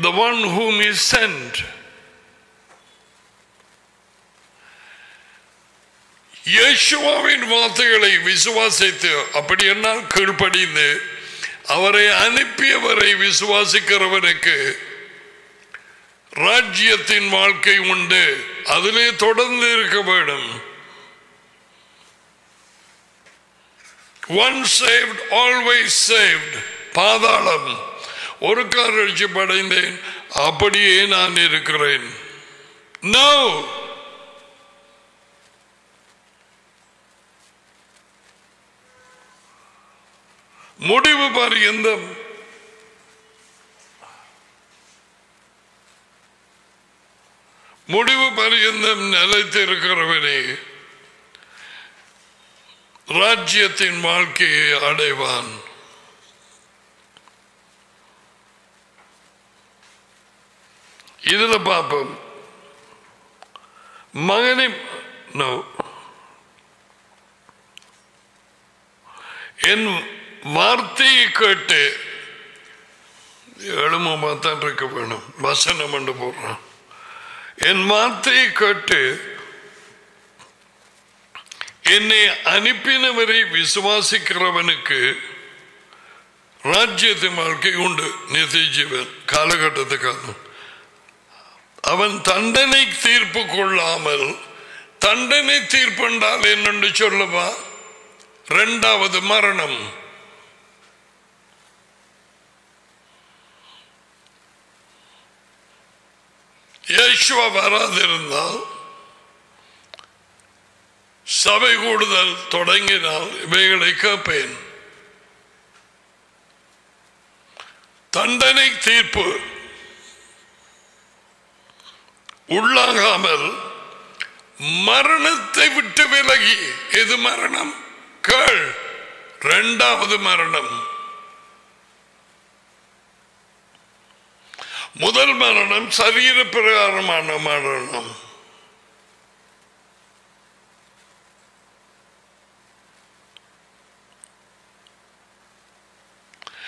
the one whom he sent. யேசுவாவின் வார்த்தைகளை விசுவாசித்து அப்படி என்னால் கீழ்ப்படிந்து அவரை அனுப்பியவரை விசுவாசிக்கிறவனுக்கு ராஜ்யத்தின் வாழ்க்கை உண்டு. அதிலே தொடர்ந்து இருக்க வேண்டும். ஒன் சேவ்ட் ஆல்வேஸ் சேவ்ட் பாதாளம். ஒரு காரட்சி படைந்தேன். அப்படியே நான் இருக்கிறேன். நோ முடிவு பரியந்தம் முடிவு பரியந்தம் நிலைத்திருக்கிறவனே. ராஜ்யத்தின் வாழ்க்கையை அடைவான். இதுல பார்ப்போம் மகனை என் வார்த்தையை கேட்டு எழுமமா தான் இருக்க வேணும். வசனம் என்று போடுறான். என் வார்த்தையை கேட்டு என்னை அனுப்பினவரை விசுவாசிக்கிறவனுக்கு ராஜ்யத்தின் வாழ்க்கை உண்டு. நித்திய ஜீவன் காலகட்டத்துக்கான அவன் தண்டனை தீர்ப்பு கொள்ளாமல் தண்டனை தீர்ப்பு என்றால் என்னென்று சொல்லவா? இரண்டாவது மரணம். யேசுவா வராதிருந்தால் சபை கூடுதல் தொடங்கினால் இவைகளை கேட்பேன் தண்டனை தீர்ப்பு உள்ளாகாமல் மரணத்தை விட்டு விலகி எது மரணம் கேள் இரண்டாவது மரணம் முதல் மரணம் சரீர பிரகாரமான மரணம்.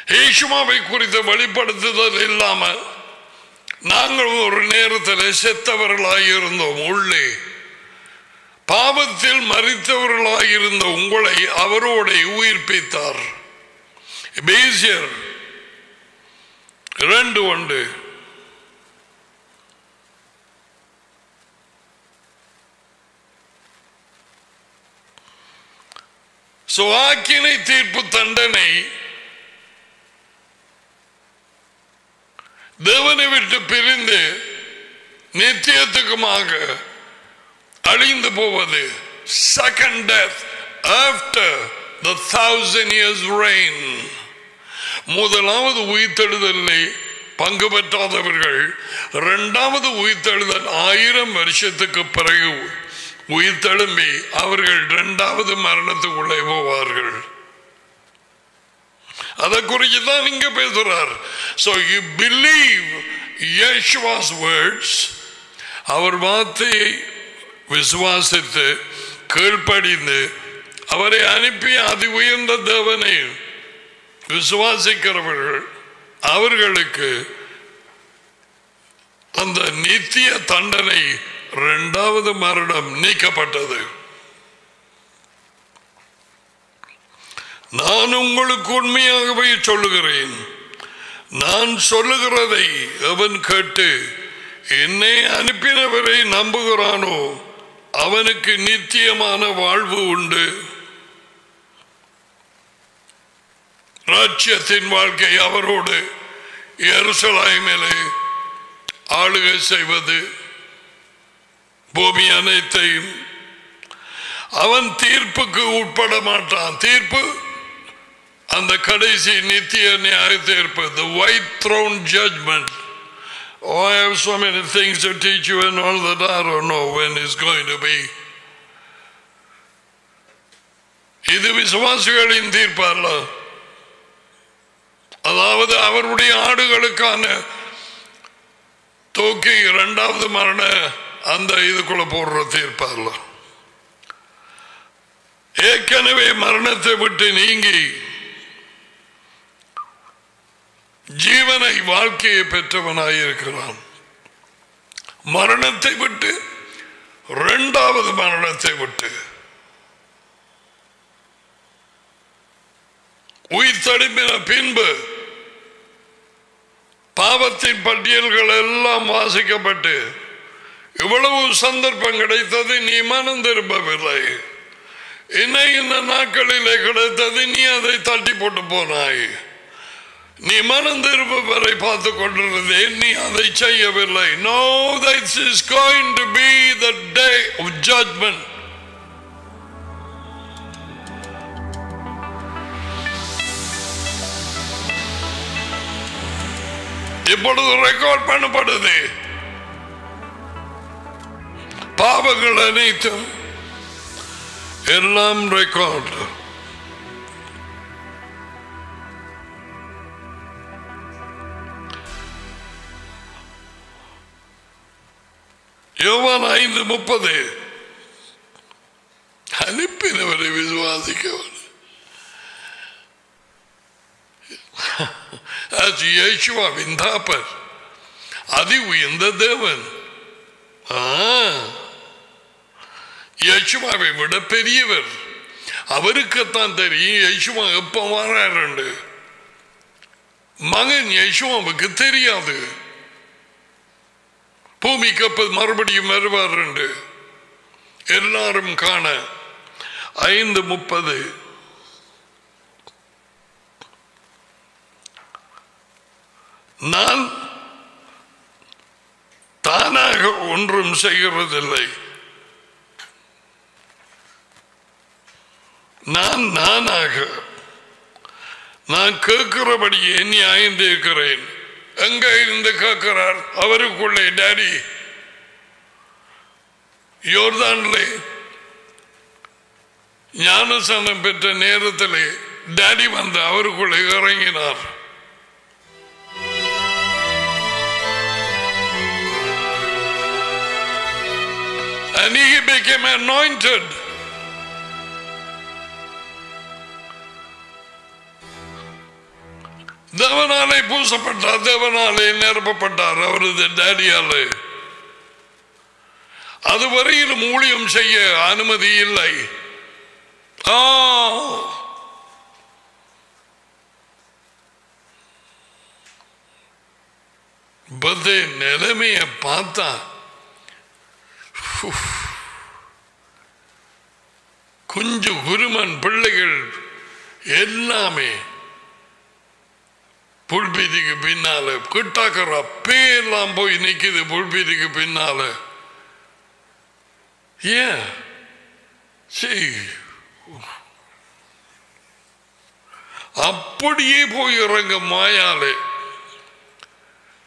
ஈஷுமாவை குறித்த வெளிப்படுத்துதல் இல்லாமல் நாங்கள் ஒரு நேரத்தில் செத்தவர்களாயிருந்தோம் உள்ளே பாவத்தில் மறித்தவர்களாக இருந்த உங்களை அவரோட உயிர்ப்பித்தார் பேசியர் இரண்டு ஒன்று சுவாக்கினை தீர்ப்பு தண்டனை. தேவனை விட்டு பிரிந்து நித்தியத்துக்குமாக அழிந்து போவது second death after the thousand years reign முதலாவது உயிர்த்தெழுதலை பங்கு பெற்றாதவர்கள் இரண்டாவது உயிர்த்தெழுதல் ஆயிரம் வருஷத்துக்கு பிறகு உயிர்த்தெழும்பி அவர்கள் இரண்டாவது மரணத்துக்குள்ளே போவார்கள். அதை குறித்து தான் இங்க பேசுறார். So you believe Yeshua's words அவர் வார்த்தையை விசுவாசித்து கீழ்ப்படிந்து அவரை அனுப்பி அதி உயர்ந்த தேவனை விசுவாசிக்கிறவர்கள் அவர்களுக்கு அந்த நித்திய தண்டனை இரண்டாவது மரணம் நீக்கப்பட்டது. நான் உங்களுக்கு உண்மையாகவே சொல்லுகிறேன். நான் சொல்லுகிறதை அவன் கேட்டு என்னை அனுப்பினவரை நம்புகிறானோ அவனுக்கு நித்தியமான வாழ்வு உண்டு. ராஜ்யத்தின் வாழ்க்கை அவரோடு எருசலாய்மேலே ஆளுகை செய்வது. பூமி அனைத்தையும் அவன் தீர்ப்புக்கு உட்பட மாட்டான். தீர்ப்பு அந்த கடைசி நித்திய நியாய தீர்ப்பு the white throne judgment oh I have so many things to teach you and all that I don't know when it's going to be. இது விசுவாசிகளின் தீர்ப்பல்ல. அதாவது அவருடைய ஆடுகளுக்கான தூக்கி இரண்டாவது மரண அந்த இதுக்குள்ள போடுற தீர்ப்பல்ல ஏற்கனவே மரணத்தை விட்டு நீங்கி ஜீவனை வாழ்க்கையை பெற்றவனாயிருக்கிறான் மரணத்தை விட்டு இரண்டாவது மரணத்தை விட்டு உயிர் தடுப்பின பின்பு பாவத்தின் பட்டியல்கள் எல்லாம் வாசிக்கப்பட்டு இவ்வளவு சந்தர்ப்பம் கிடைத்தது நீ மனம் திரும்பவில்லை என்ன இந்த நாட்களிலே கிடைத்தது நீ அதை தட்டி போட்டு போனாய். நீ மனம் திரும்பவரை பார்த்து கொண்டிருந்தேன் நீ அதை செய்யவில்லை. No this is going to be the day of judgment இப்பொழுது ரெக்கார்ட் பண்ணப்படுது. பாவங்கள் அனைத்தும் எல்லாம் ரெக்கார்ட் யோவான் ஐந்து முப்பது. அனுப்பினவரை விசுவாசிக்கவர் அது இயேசுவாவின் தாப்பர். அதி உயர்ந்த தேவன். ஆ, யசுமாவை விட பெரியவர் அவருக்குத்தான் தெரியும் யசுமா எப்ப வராருண்டு மகன் யசுமாவுக்கு தெரியாது பூமிக்கு அப்ப மறுபடியும் வருவார் எல்லாரும் காண ஐந்து முப்பது நான் தானாக ஒன்றும் செய்கிறதில்லை நான் நானாக. நான் கேட்கிறபடியே நியாயம் அயந்திருக்கிறேன் எங்க இருந்து கேட்கிறார்? அவருக்குள்ளே டாடி. யோர்தான்லே. ஞானசனம் பெற்ற நேரத்திலே டாடி வந்து அவருக்குள்ளே இறங்கினார். And he became anointed. தேவனாலே பூசப்பட்டார் தேவனாலே நிரப்பப்பட்டார் அவரது டேடியாலே. அதுவரையிலும் ஊழியம் செய்ய அனுமதி இல்லை. ஆ. பத்தே நிலைமைய பார்த்தா குஞ்சு குருமன் பிள்ளைகள் எல்லாமே புல்பீதிக்கு பின்னால கிட்டாக்கிற பேர்லாம் போய் நிக்குது புல்பீதிக்கு பின்னால. ஏன்? சரி அப்படியே போய் இறங்க மாயாலே.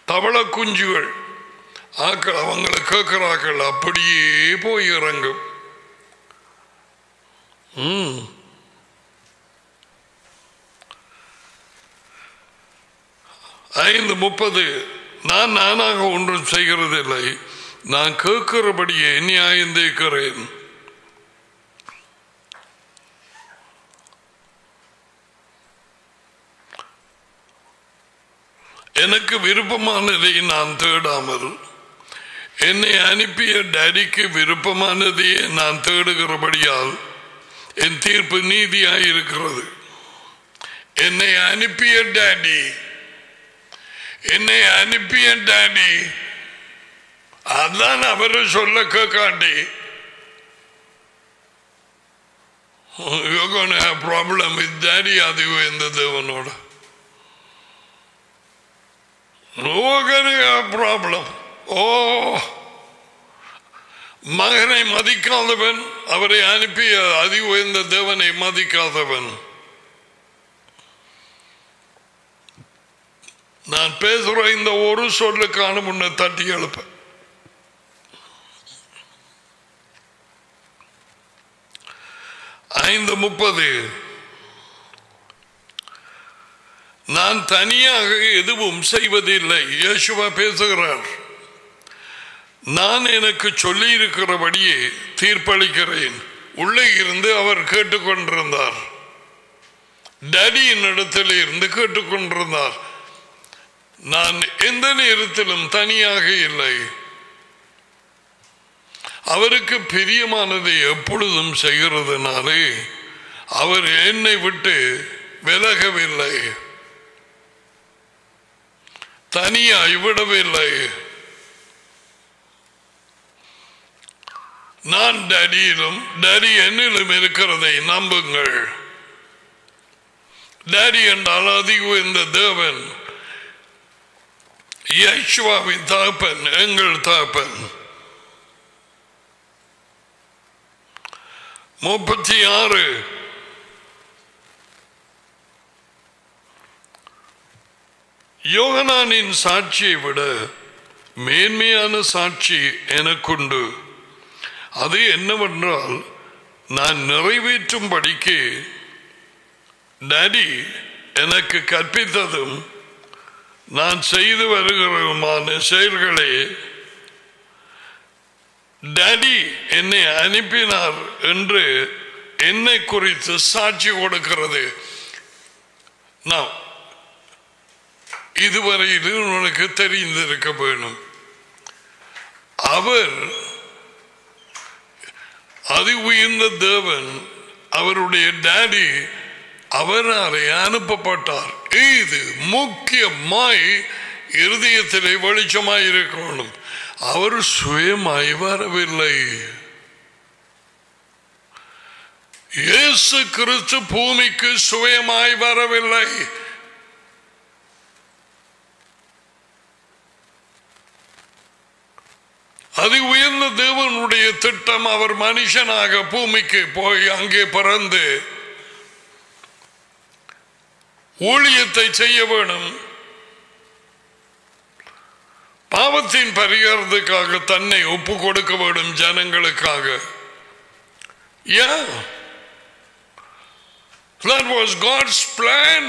தவள குஞ்சுகள் ஆக்கள் அவங்களை கேட்கிறாக்கள் அப்படியே போய் இறங்கும். ம். ஐந்து முப்பது. நான் நானாக ஒன்றும் செய்கிறதில்லை. நான் கேட்கிறபடியே நியாயம் எனக்கு விருப்பமானதை நான் தேடாமல் என்னை அனுப்பிய டேடிக்கு விருப்பமானதையே நான் தேடுகிறபடியால் என் தீர்ப்பு நீதியாயிருக்கிறது. என்னை அனுப்பிய டேடி என்னை அனுப்பிய டேடி அதான் அவரு சொல்ல கேட்காண்டி You're going to have problem with daddy அது இந்த தேவனோட. You're going to have problem. ஓ. மகனை மதிக்காதவன் அவரை அனுப்பிய அதி உயர்ந்த தேவனை மதிக்காதவன். நான் பேசுற இந்த ஒரு சொல்லுக்கான முன்ன தட்டி எழுப்பேன் ஐந்து முப்பது. நான் தனியாக எதுவும் செய்வதில்லை. இயேசுவா பேசுகிறார். நான் எனக்கு சொல்லி இருக்கிறபடியே தீர்ப்பளிக்கிறேன். உள்ளே இருந்து அவர் கேட்டுக்கொண்டிருந்தார். டேடியின் இடத்தில் இருந்து கேட்டுக்கொண்டிருந்தார். நான் எந்த நேரத்திலும் தனியாக இல்லை. அவருக்கு பிரியமானதை எப்பொழுதும் செய்கிறதுனாலே அவர் என்னை விட்டு விலகவில்லை. தனியாய் விடவில்லை. நான் டேடியிலும் டேடி என்னிலும் இருக்கிறதை நம்புங்கள். டேடி என்றால் அதிகம் இந்த தேவன். யேசுவாவின் தாப்பன் எங்கள் தாப்பன் முப்பத்தி ஆறு யோகனானின் சாட்சியை விட மேன்மையான சாட்சி எனக்குண்டு. அது என்னவென்றால் நான் நிறைவேற்றும்படிக்கு டாடி எனக்கு கற்பித்ததும் நான் செய்து வருகிறமான செயல்களே டாடி என்னை அனுப்பினார் என்று என்னை குறித்து சாட்சி கொடுக்கிறது. நான் இதுவரையில் உனக்கு தெரிந்திருக்க வேணும் அவர் அதி உயர்ந்த தேவன் அவருடைய டாடி அவராலே அனுப்பப்பட்டார். இது முக்கியமாய் இருதயத்திலே வெளிச்சமாய் இருக்கணும் அவர் சுயமாய் வரவில்லை. இயேசு கிறிஸ்து பூமிக்கு சுயமாய் வரவில்லை. அது உயர்ந்த தேவனுடைய திட்டம். அவர் மனுஷனாக பூமிக்கு போய் அங்கே பிறந்து ஊழியத்தை செய்ய வேணும் பாவத்தின் பரிகாரத்துக்காக தன்னை ஒப்பு கொடுக்க வேண்டும் ஜனங்களுக்காக Yeah. That was God's plan.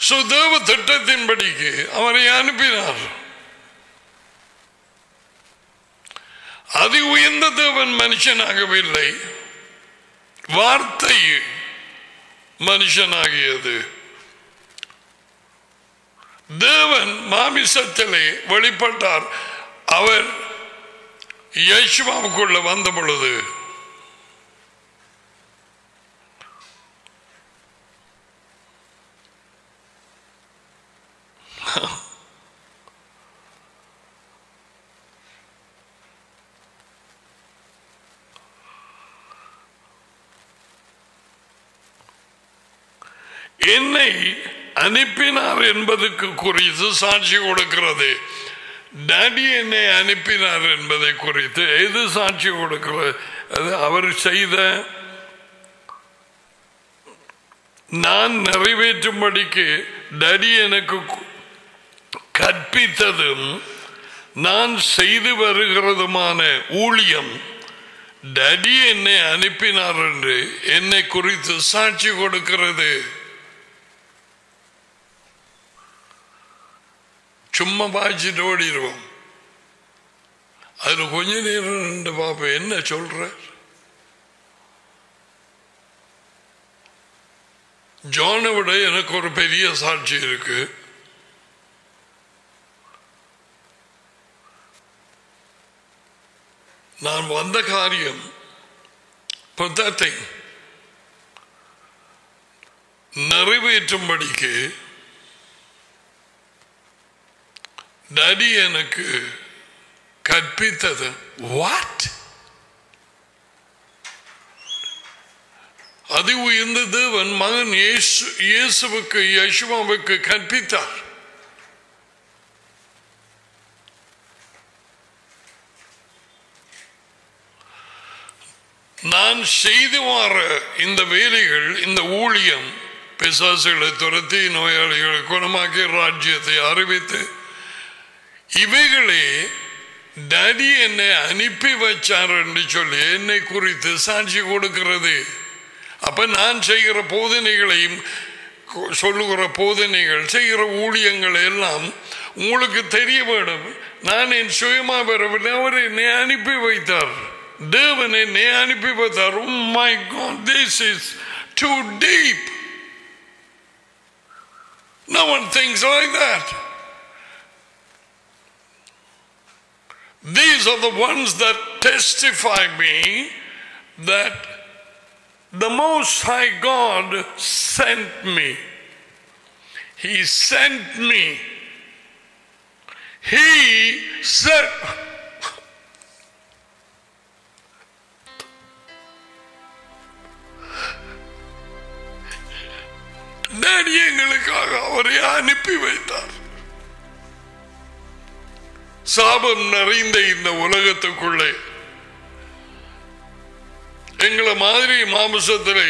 So தேவ திட்டத்தின்படிக்கு அவரை அனுப்பினார் அதி உயர்ந்த தேவன் மனுஷனாகவில்லை வார்த்தை மனுஷனாகியது. தேவன் மாமிசத்திலே வெளிப்பட்டார். அவர் யேசுவாவுக்குள்ள வந்த பொழுது என்னை அனுப்பினார் என்பதுக்கு குறித்து சாட்சி கொடுக்கிறது. டாடி என்னை அனுப்பினார் என்பதை குறித்து எது சாட்சி கொடுக்கிறது? அது அவர் செய்த நான் நிறைவேற்றும்படிக்கு டாடி எனக்கு கற்பித்ததும் நான் செய்து வருகிறதுமான ஊழியம் டடி என்னை அனுப்பினார் என்று என்னை குறித்து சாட்சி கொடுக்கிறது. சும்மா பாய்ச்சிட்டு ஓடிடுவோம் அதுல கொஞ்ச நேரம் ரெண்டு பார்ப்பேன் என்ன சொல்ற ஜோனை விட எனக்கு ஒரு பெரிய சாட்சி இருக்கு. நான் வந்த காரியம் பத்தத்தை நிறைவேற்றும்படிக்கு டடி எனக்கு கற்பித்தது. வாட் அது உயர்ந்த தேவன் மகன் இயேசு இயேசுவுக்கு யசுவாவுக்கு கற்பித்தார். நான் செய்து வர இந்த வேலைகள் இந்த ஊழியம் பிசாசுகளை துரத்தி நோயாளிகளை குணமாக்கி ராஜ்யத்தை அறிவித்து இவைகளே டடி என்னை அனுப்பி வச்சார் என்று சொல்லி என்னை குறித்து சாட்சி கொடுக்கிறது. அப்ப நான் செய்கிற போதனைகளையும் கொ- சொல்லுகிற போதனைகள் செய்கிற ஊழியங்கள் எல்லாம் உங்களுக்கு தெரிய வேண்டும். நான் என் சுயமா வரவில்லை அவர் என்னை அனுப்பி வைத்தார். தேவன் என்னை அனுப்பி வைத்தார். My God this is too deep No one thinks like that. These are the ones that testify me that the Most High God sent me. He sent me. He said, Daddy எங்களுக்காக அவரை அனுப்பி வைத்தார் சாபம் நிறைந்த இந்த உலகத்துக்குள்ளே. எங்களை மாதிரி மாமிசத்திலே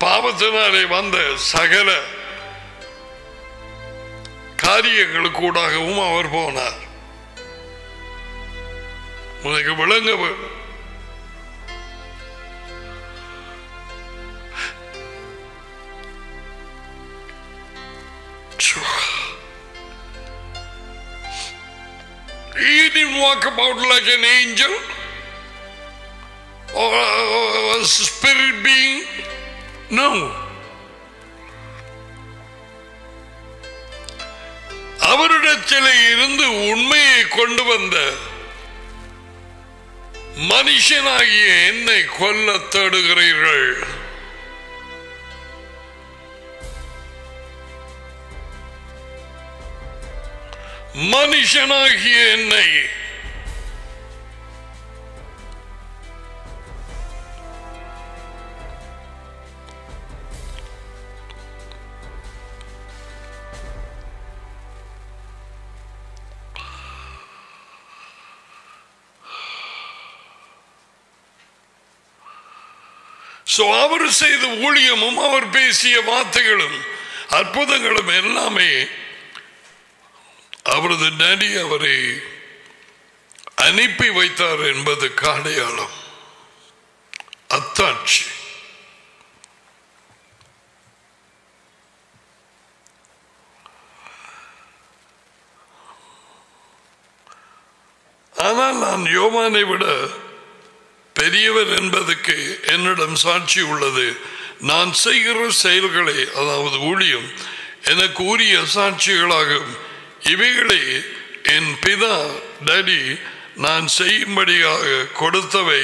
பாவத்தினாலே வந்த சகல காரியங்களுக்கூடாகவும் அவர் போனார். உனக்கு விளங்க வேணும் He didn't walk about like an angel or a, spirit being. No. அவரிடத்தில் இருந்து உண்மையை கொண்டு வந்த மனுஷனாகிய என்னை கொல்ல தேடுகிறீர்கள் மனுஷனாகிய என்னை. சோ அவர் செய்த ஊழியமும் அவர் பேசிய வார்த்தைகளும் அற்புதங்களும் எல்லாமே அவரது டேடி அவரை அனுப்பி வைத்தார் என்பது அடையாளம் அத்தாட்சி. ஆனால் நான் யோமானை விட பெரியவர் என்பதற்கு என்னிடம் சாட்சி உள்ளது. நான் செய்கிற செயல்களை அதாவது ஊழியம் எனக்கு உரிய சாட்சிகளாகும் இவைகளை என் பிதா டடி நான் செய்யும்படியாக கொடுத்தவை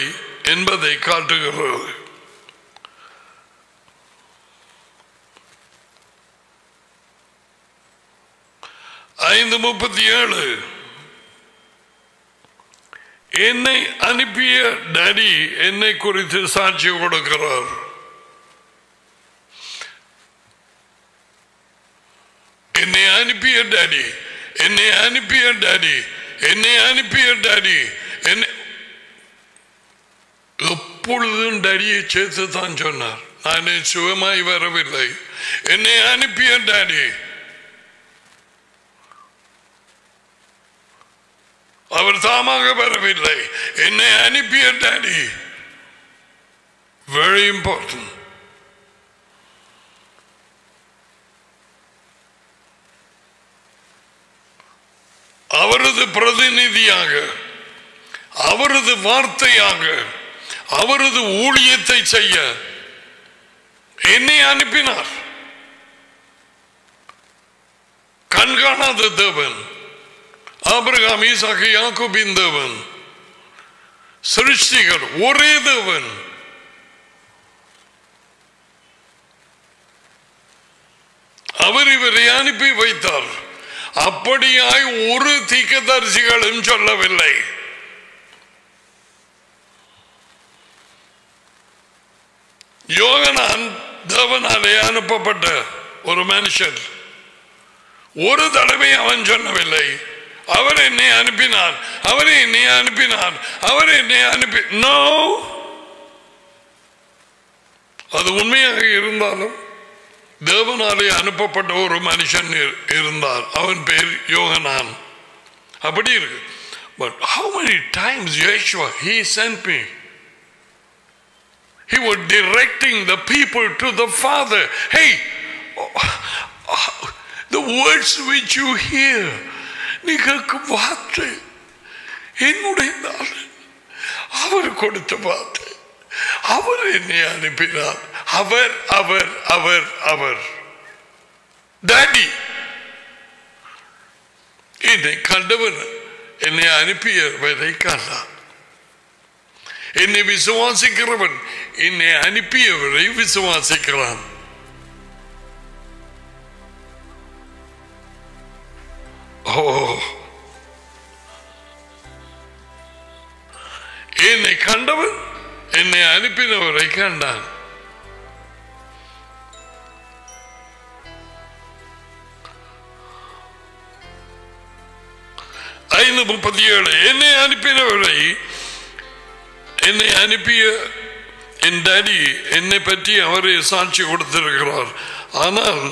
என்பதை காட்டுகிறது ஐந்து முப்பத்தி ஏழு என்னை அனுப்பிய டடி என்னை குறித்து சாட்சி கொடுக்கிறார். என்னை அனுப்பிய டடி என்னை அனுப்பிய டாடி என்னை அனுப்பிய டாடி என்னை எப்பொழுதும் டடியை சேர்த்து தான் சொன்னார் நான் சுகமாய் வரவில்லை என்னை அனுப்பிய டாடி அவர் தாமாக வரவில்லை என்னை அனுப்பிய டாடி வெரி இம்பார்ட்டன்ட் அவரது பிரதிநிதியாக அவரது வார்த்தையாக அவரது ஊழியத்தை செய்ய என்னை அனுப்பினார். கண்காணாத தேவன் ஆபிரகாம் ஈசாக்கு யாக்கோபின் தேவன் சிருஷ்டிகர் ஒரே தேவன். அவர் இவரை அனுப்பி வைத்தார். அப்படியாய் ஒரு தீக்கதரிசிகளும் சொல்லவில்லை. யோகனான் தேவனாலே அனுப்பப்பட்ட ஒரு மனுஷன். ஒரு தடவை அவன் சொல்லவில்லை. அவர் என்னை அனுப்பினார் அவர் என்னை அனுப்பினார் அவர் என்னை அனுப்பி நோ அது உண்மையாக இருந்தாலும் தேவனாலே அனுப்பப்பட்ட ஒரு மனுஷன் இரு- இருந்தார் அவன் பேர் யோகனான் அப்படி இருக்கு but how many times Yeshua he sent me? He was directing the people to the father. Hey the words which you hear நீ கேட்கும் வார்த்தை என்னுடைய நாள் அவர் கொடுத்த வார்த்தை அவர் என்னை அனுப்பினார் அவர் அவர் அவர் அவர். டாடி என்னை கண்டவன் என்னை அனுப்பியவரை கண்டான் என்னை விசுவாசிக்கிறவன் என்னை அனுப்பியவரை விசுவாசிக்கிறான். ஓ. என்னை கண்டவன் என்னை அனுப்பினவரை கண்டான் ஐந்து முப்பத்தி ஏழு என்னை அனுப்பினவரை என்னை அனுப்பிய என் டேடி என்னை பற்றி அவரே சாட்சி கொடுத்திருக்கிறார். ஆனால்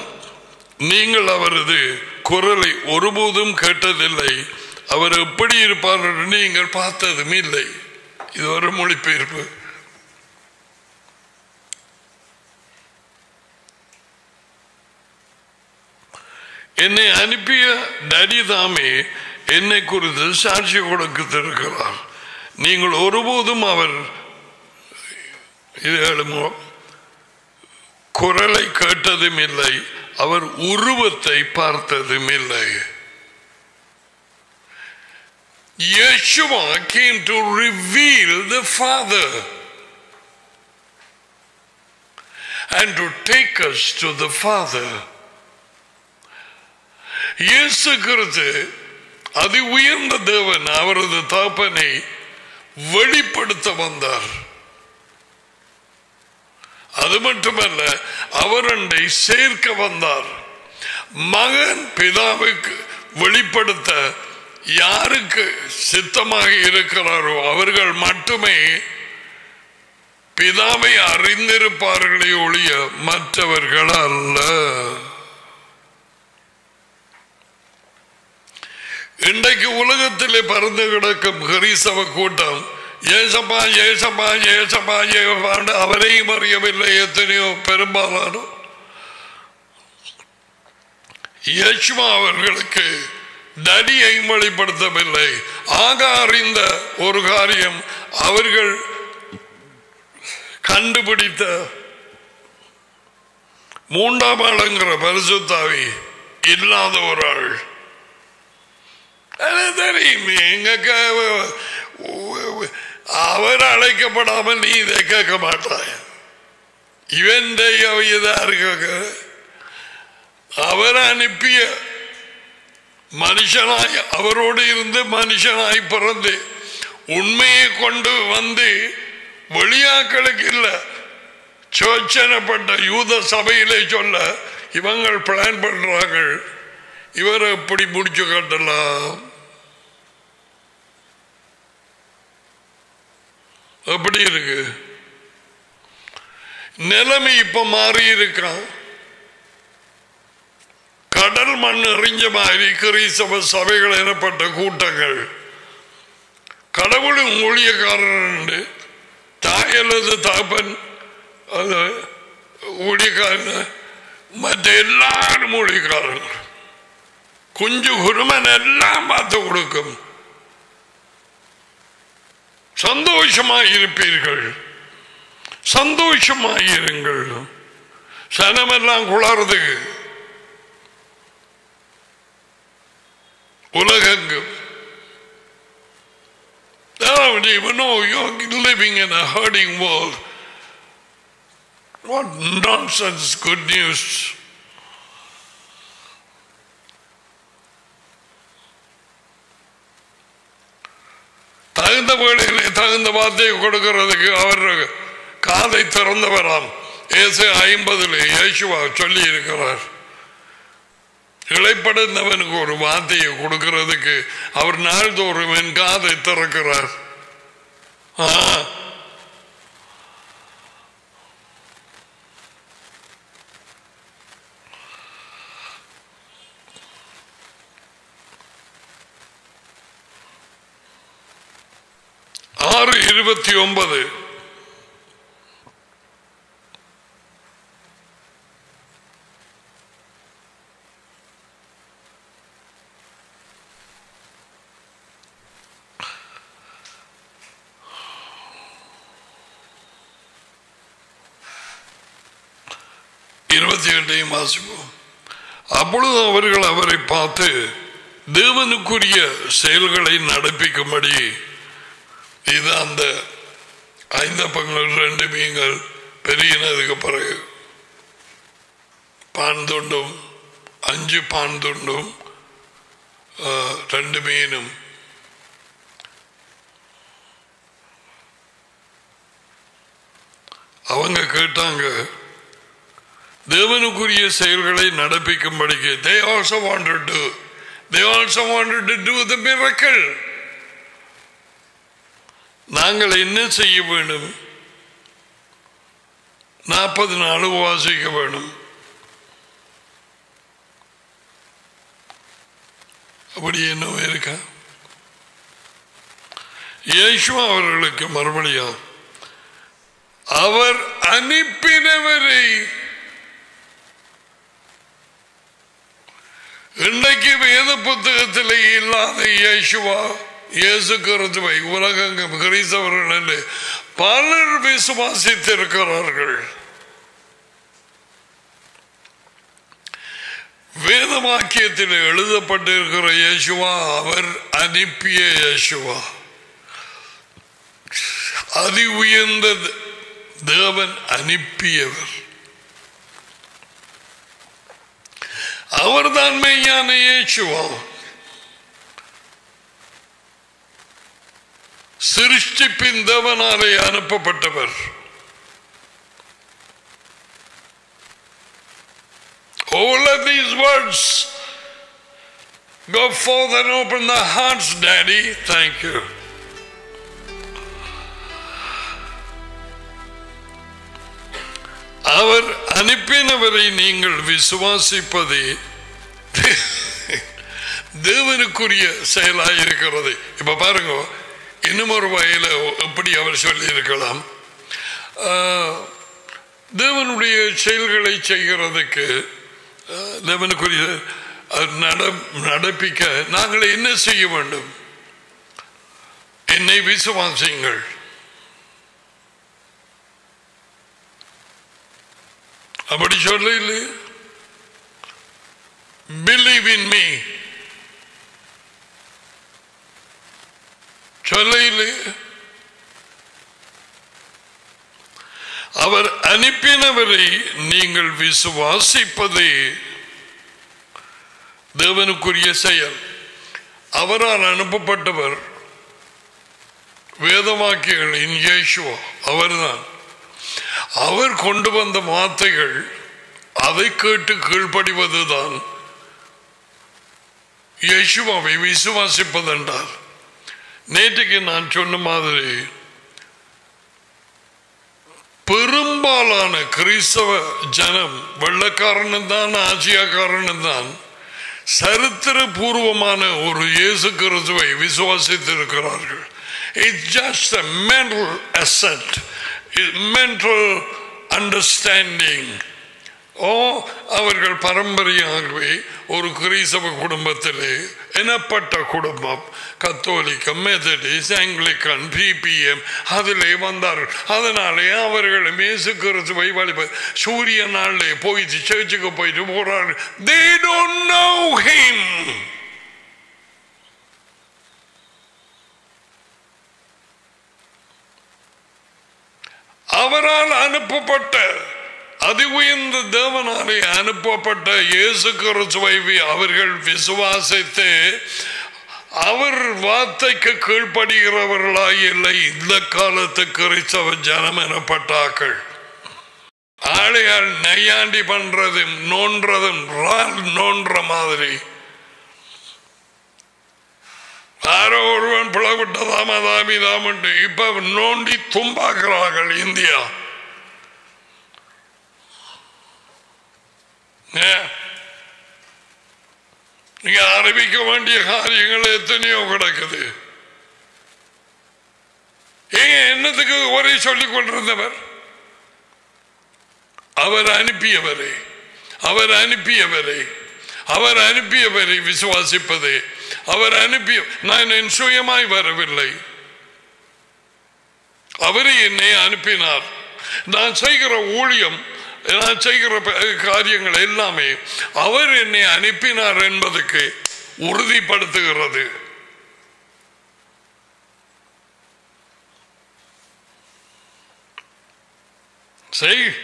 நீங்கள் அவரது குரலை ஒருபோதும் கேட்டதில்லை. அவர் எப்படி இருப்பார் என்று நீங்கள் பார்த்ததும் இல்லை. இது ஒரு மொழிபெயர்ப்பு. என்னை அனுப்பிய டடி தாமே என்னை குறித்து சாட்சி கொடுத்திருக்கிறார் நீங்கள் ஒருபோதும் அவர் இது எழுமோ குரலை கேட்டதும் இல்லை அவர் உருவத்தை பார்த்ததும் இல்லை. Yeshua came to reveal the Father. And to take us to the Father. இயேசு கிறிஸ்து அதி உயர்ந்த தேவன் அவரது தாப்பனை வெளிப்படுத்த வந்தார். அது மட்டுமல்ல அவரண்டை சேர்க்க வந்தார். மகன் பிதாவுக்கு வெளிப்படுத்த யாருக்கு சித்தமாக இருக்கிறாரோ அவர்கள் மட்டுமே பிதாவை அறிந்திருப்பார்களே ஒழிய மற்றவர்கள் அல்ல. இன்றைக்கு உலகத்திலே பறந்து கிடக்கும் ஹரிசவ கூட்டம். ஏசப்பா ஏசப்பா ஏசப்பா ஏசப்பான்னு அவரையும் அறியவில்லை எத்தனையோ பெரும்பாலானோ யஷ்மா அவர்களுக்கு தடியை வெளிப்படுத்தவில்லை ஆக அறிந்த ஒரு காரியம் அவர்கள் கண்டுபிடித்த மூன்றாம் ஆளுங்கிற பரிசுத்தாவி இல்லாத ஒரு ஆள். தெரியும் எங்க அவர் அழைக்கப்படாமல் நீ இதை கேட்க மாட்டாய்? இவன் இதா இருக்க அவர் அனுப்பிய மனுஷனாய் அவரோடு இருந்து மனுஷனாய் பிறந்து உண்மையை கொண்டு வந்து வெளியாக்களுக்கு இல்ல சோச்சனப்பட்ட யூத சபையிலே சொல்ல இவங்கள் பிளான் பண்றாங்க இவரை எப்படி முடிச்சு கட்டலாம்? எப்படி இருக்கு. நிலைமை இப்ப மாறி இருக்கான். கடல் மண் எறிஞ்ச மாதிரி கிறிஸ்தவ சபைகள் எனப்பட்ட கூட்டங்கள். கடவுளும் ஊழியக்காரன் தாய் அல்லது தாப்பன் அது ஊழியக்காரன் மற்ற எல்லாரும் ஊழியக்காரர்கள். குஞ்சு குருமன் எல்லாம் பார்த்து கொடுக்கும். சந்தோஷமாக இருப்பீர்கள் சந்தோஷமாக இருங்கள் சனமெல்லாம் குளருது உலகெங்கும் don't even know you're living in a hurting world. What nonsense, good news. தகுந்த வேளையிலே தகுந்த வார்த்தையை கொடுக்கிறதுக்கு அவர் காதை திறந்தவராம் ஏசு ஐம்பதுல இயேசுவா சொல்லி இருக்கிறார் இழைப்படைந்தவனுக்கு ஒரு வார்த்தையை கொடுக்கிறதுக்கு அவர் நாள்தோறும் என் காதை திறக்கிறார் ஆ. இருபத்தி ஒன்பது. இருபத்தி எட்டையும் வாசிப்போம். அப்பொழுது அவர்கள் அவரை பார்த்து தேவனுக்குரிய செயல்களை நடப்பிக்கும்படி இது அந்த ஐந்தப்பங்கள் ரெண்டு மீன்கள் பெரியனதுக்கு பிறகு பான் துண்டும் அஞ்சு பான் துண்டும் ரெண்டு மீனும். அவங்க கேட்டாங்க தேவனுக்குரிய செயல்களை நடப்பிக்கும்படிக்கு they also wanted to they also wanted to do the miracle. நாங்கள் என்ன செய்ய வேண்டும்? நாற்பது நாள் உபாசிக்க வேண்டும். அப்படி என்ன இருக்கா? இயேசுவா அவர்களுக்கு மறுபடியும் அவர் அனுப்பினவரை இன்றைக்கு வேத புத்தகத்தில் இல்லாத இயேசுவா இயேசு கிறிஸ்துவை உலகங்கம் கிறிஸ்தவர்கள் என்று பலர் விசுவாசித்திருக்கிறார்கள். வேதவாக்கியத்தில் எழுதப்பட்டிருக்கிற இயேசுவா அவர் அனுப்பிய இயேசுவா. அதி உயர்ந்த தேவன் அனுப்பியவர். அவர்தான் மெய்யான இயேசுவா. சிருஷ்டிப்பின் தேவனாலே அனுப்பப்பட்டவர் All of these words go forth and open the hearts, Daddy. Thank you. அவர் அனுப்பினவரை நீங்கள் விசுவாசிப்பதே தேவனுக்குரிய செயலாக இருக்கிறது இப்ப பாருங்க இன்னும் ஒரு வகையில் எப்படி அவர் சொல்லி இருக்கலாம் தேவனுடைய செயல்களை செய்கிறதுக்கு தேவனுக்குரிய நட நடப்பிக்க நாங்கள் என்ன செய்ய வேண்டும்? என்னை விசுவாசியுங்கள். அப்படி சொல்ல இல்லையே பிலீவ் இன் மீ சொல்ல அவர் அனுப்பினவரை நீங்கள் விசுவாசிப்பதே தேவனுக்குரிய செயல். அவரால் அனுப்பப்பட்டவர் வேதவாக்கியங்களின் இயேசுவா அவர்தான். அவர் கொண்டு வந்த வார்த்தைகள் அதை கேட்டு கீழ்ப்படிவதுதான் இயேசுவாவை விசுவாசிப்பதென்றார். நேற்றுக்கு நான் சொன்ன மாதிரி பெரும்பாலான கிறிஸ்தவ ஜனம் வெள்ளக்காரனும் தான் ஆசியாக்காரனும் தான் சரித்திர பூர்வமான ஒரு இயேசு கிறிஸ்துவை விசுவாசித்திருக்கிறார்கள். It's just a mental assent mental understanding oh அவர்கள் பரம்பரையாகவே ஒரு கிறிஸ்தவ குடும்பத்திலே எனப்பட்ட குடும்பம். கத்தோலிக்கம் மெதடிஸ் ஆங்கிலிக்கன் பிபிஎம் அதிலே வந்தார்கள். அதனாலே அவர்கள் இயேசு கிறிஸ்துவை வழிப சூரிய நாளிலே போயிட்டு சர்ச்சுக்கு போயிட்டு போறார்கள். தே டோன்ட் நோ ஹிம் அவரால் அனுப்பப்பட்ட அதி உயர்ந்த தேவனாலே அனுப்பப்பட்ட இயேசு கிறிஸ்துவை அவர்கள் விசுவாசித்து அவர் வார்த்தைக்கு கீழ்ப்படுகிறவர்களாய் இல்லை. இந்த காலத்து கிறிஸ்தவ ஜனம் எனப்பட்டாக்கள் ஆளையால் நையாண்டி பண்றதும் நோன்றதும் ரால் நோன்ற மாதிரி. யாரோ ஒருவன் பிளவிட்டதாம் அதாம் இப்ப நோண்டி தும்பாக்குறார்கள் இந்தியா. நீங்க அறிவிக்க வேண்டிய காரியங்கள் எத்தனையோ கிடக்குது. ஏங்க என்னத்துக்கு ஒரே சொல்லிக் கொண்டிருந்தவர்? அவர் அனுப்பியவரை அவர் அனுப்பியவரை அவர் அனுப்பியவரை விசுவாசிப்பது அவர் அனுப்பிய நான் என் சுயமாய் வரவில்லை. அவரே என்னை அனுப்பினார். நான் செய்கிற ஊழியம் நான் செய்கிற காரியங்கள் எல்லாமே அவர் என்னை அனுப்பினார் என்பதுக்கு உறுதிப்படுத்துகிறது. செய்.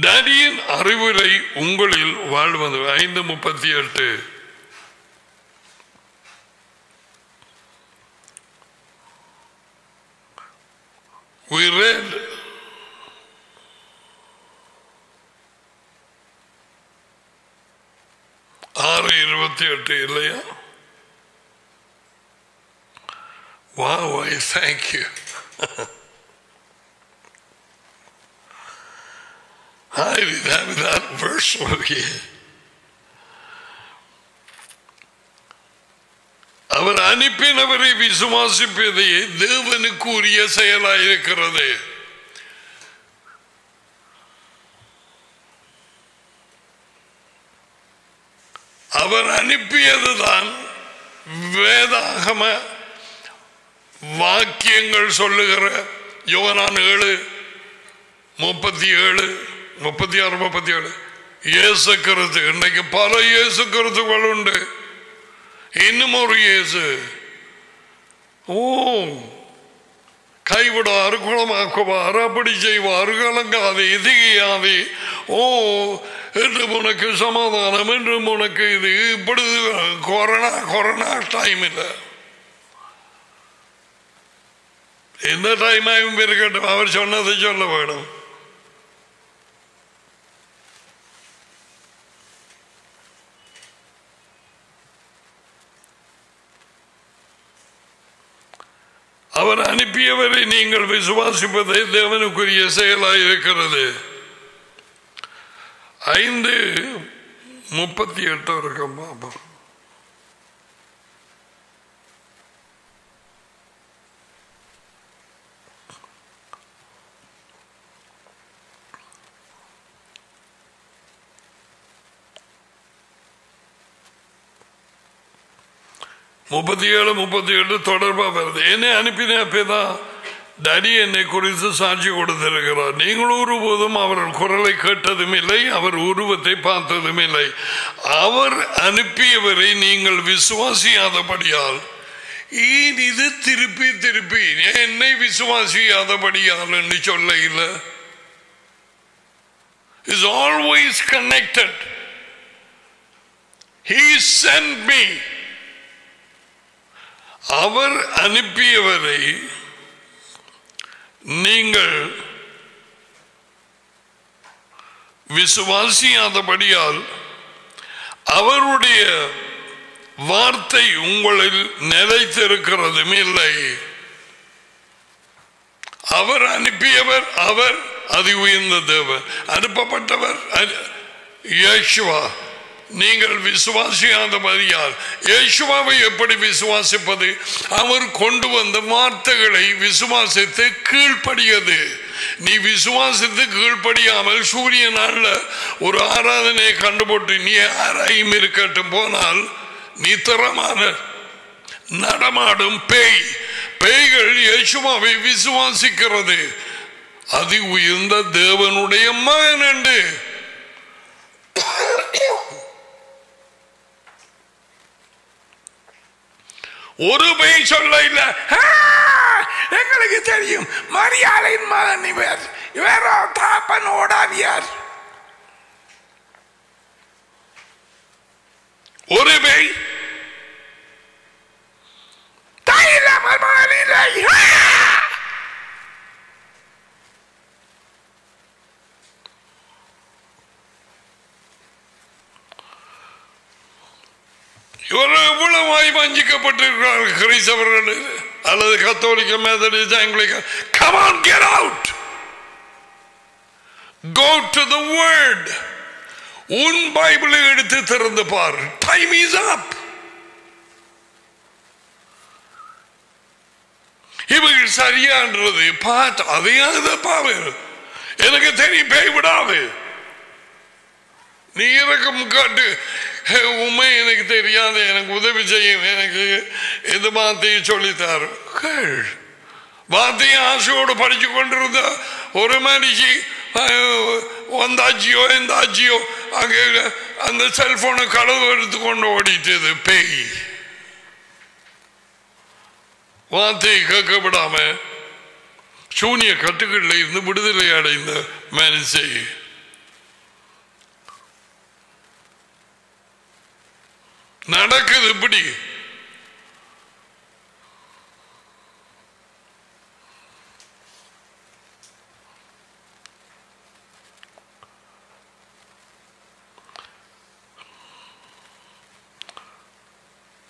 டடியின் அறிவுரை உங்களில் வாழ்வது. ஐந்து முப்பத்தி எட்டு. We read ஆறு இருபத்தி எட்டு இல்லையா Wow, I thank you. I didn't have that verse அவர் அனுப்பினவரை விசுவாசிப்பதே தேவனுக்கு உரிய செயலாயிருக்கிறது. அவர் அனுப்பியதுதான் வேதாகம வாக்கியங்கள் சொல்லுகிற யோகனான் ஏழு முப்பத்தி ஏழு முப்பத்தி ஆறு முப்பத்தி ஏழு இயேசு கருத்து இன்னைக்கு பல இயேசு கருத்துக்கள் உண்டு. இன்னும் ஒரு இயேசு. ஓ கைவிடாறு குளமாக்குவார் அப்படி செய்வார் கலங்காதே திகையாதே. ஓ என்று உனக்கு சமாதானம் என்று உனக்கு இது. இப்படி கொரோனா கொரோனா டைம் இல்லை எந்த டைமாயும் இருக்கட்டும் அவர் சொன்னதை சொல்ல வேணும். அவர் அனுப்பியவரை நீங்கள் விசுவாசிப்பதே தேவனுக்குரிய செயலாக இருக்கிறது ஐந்து முப்பத்தி எட்டு இருக்கும் பாப்போம் முப்பத்தி ஏழு முப்பத்தி எட்டு தொடர்பா வருது என்னை அனுப்பின அப்பதான் டடி என்னை குறித்து சாட்சி கொடுத்திருக்கிறார் நீங்கள் ஒருபோதும் அவர் குரலை கேட்டதும் இல்லை அவர் உருவத்தை பார்த்ததும் இல்லை அவர் அனுப்பியவரை நீங்கள் விசுவாசியாதபடியால் ஏன் இது திருப்பி திருப்பி என்னை விசுவாசியாதபடியால் என்று சொல்ல இல்லை is always connected. He sent me. அவர் அனுப்பியவரை நீங்கள் விசுவாசியாதபடியால் அவருடைய வார்த்தை உங்களில் நிலைத்திருக்கிறதும் இல்லை. அவர் அனுப்பியவர் அவர் அதி உயர்ந்த தேவர் அனுப்பப்பட்டவர் அ- நீங்கள் விசுவாசியாத விசுவாசியாதபடியால் இயேசுவாவை எப்படி விசுவாசிப்பது? அவர் கொண்டு வந்த வார்த்தைகளை விசுவாசித்து கீழ்ப்படியது. நீ விசுவாசித்து கீழ்ப்படியாமல் சூரிய அல்ல ஒரு ஆராதனையை கண்டுபோட்டு நீ யாரையும் இருக்கட்டும் போனால் நீ திறமான நடமாடும் பேய். பேய்கள் இயேசுவாவை விசுவாசிக்கிறது. அதி உயர்ந்த தேவனுடைய மகன் என்று. ஒரு பெய் சொல்ல இல்ல. எங்களுக்கு தெரியும். மரியாதையின் மகன் இவர். இவர் தாப்பன் ஓடாதியார். ஒரு பெய். தைல மகன் இவர்கள் எவ்வளவாய் வஞ்சிக்கப்பட்டிருக்கிறார்கள் கிறிஸ்தவர்கள்? அல்லது கத்தோலிக்க Methodist ஆங்கிலிக்க come on get out. Go to the உன் பைபிளை எடுத்து திறந்து பார். டைம் இஸ் அப் இவர்கள் சரியான்றது பார்த்து அதையாவது பாவு எனக்கு தெரியும் பேய் விடாது. நீ இறக்கம் காட்டு. உண்மை எனக்கு தெரியாது எனக்கு உதவி செய்யும் எனக்கு இந்த வார்த்தையை சொல்லித்தார்? கேள். வார்த்தையை ஆசையோடு படிச்சு கொண்டிருந்த ஒரு மனுஷி வந்தாச்சியோ எந்தாச்சியோ அங்கே அந்த செல்போனை களவு எடுத்து கொண்டு ஓடிட்டது. பேய். வார்த்தையை கேட்க விடாம சூனிய கட்டுகளில் இருந்து விடுதலை அடைந்த மனுஷை. நடக்குது இப்படி.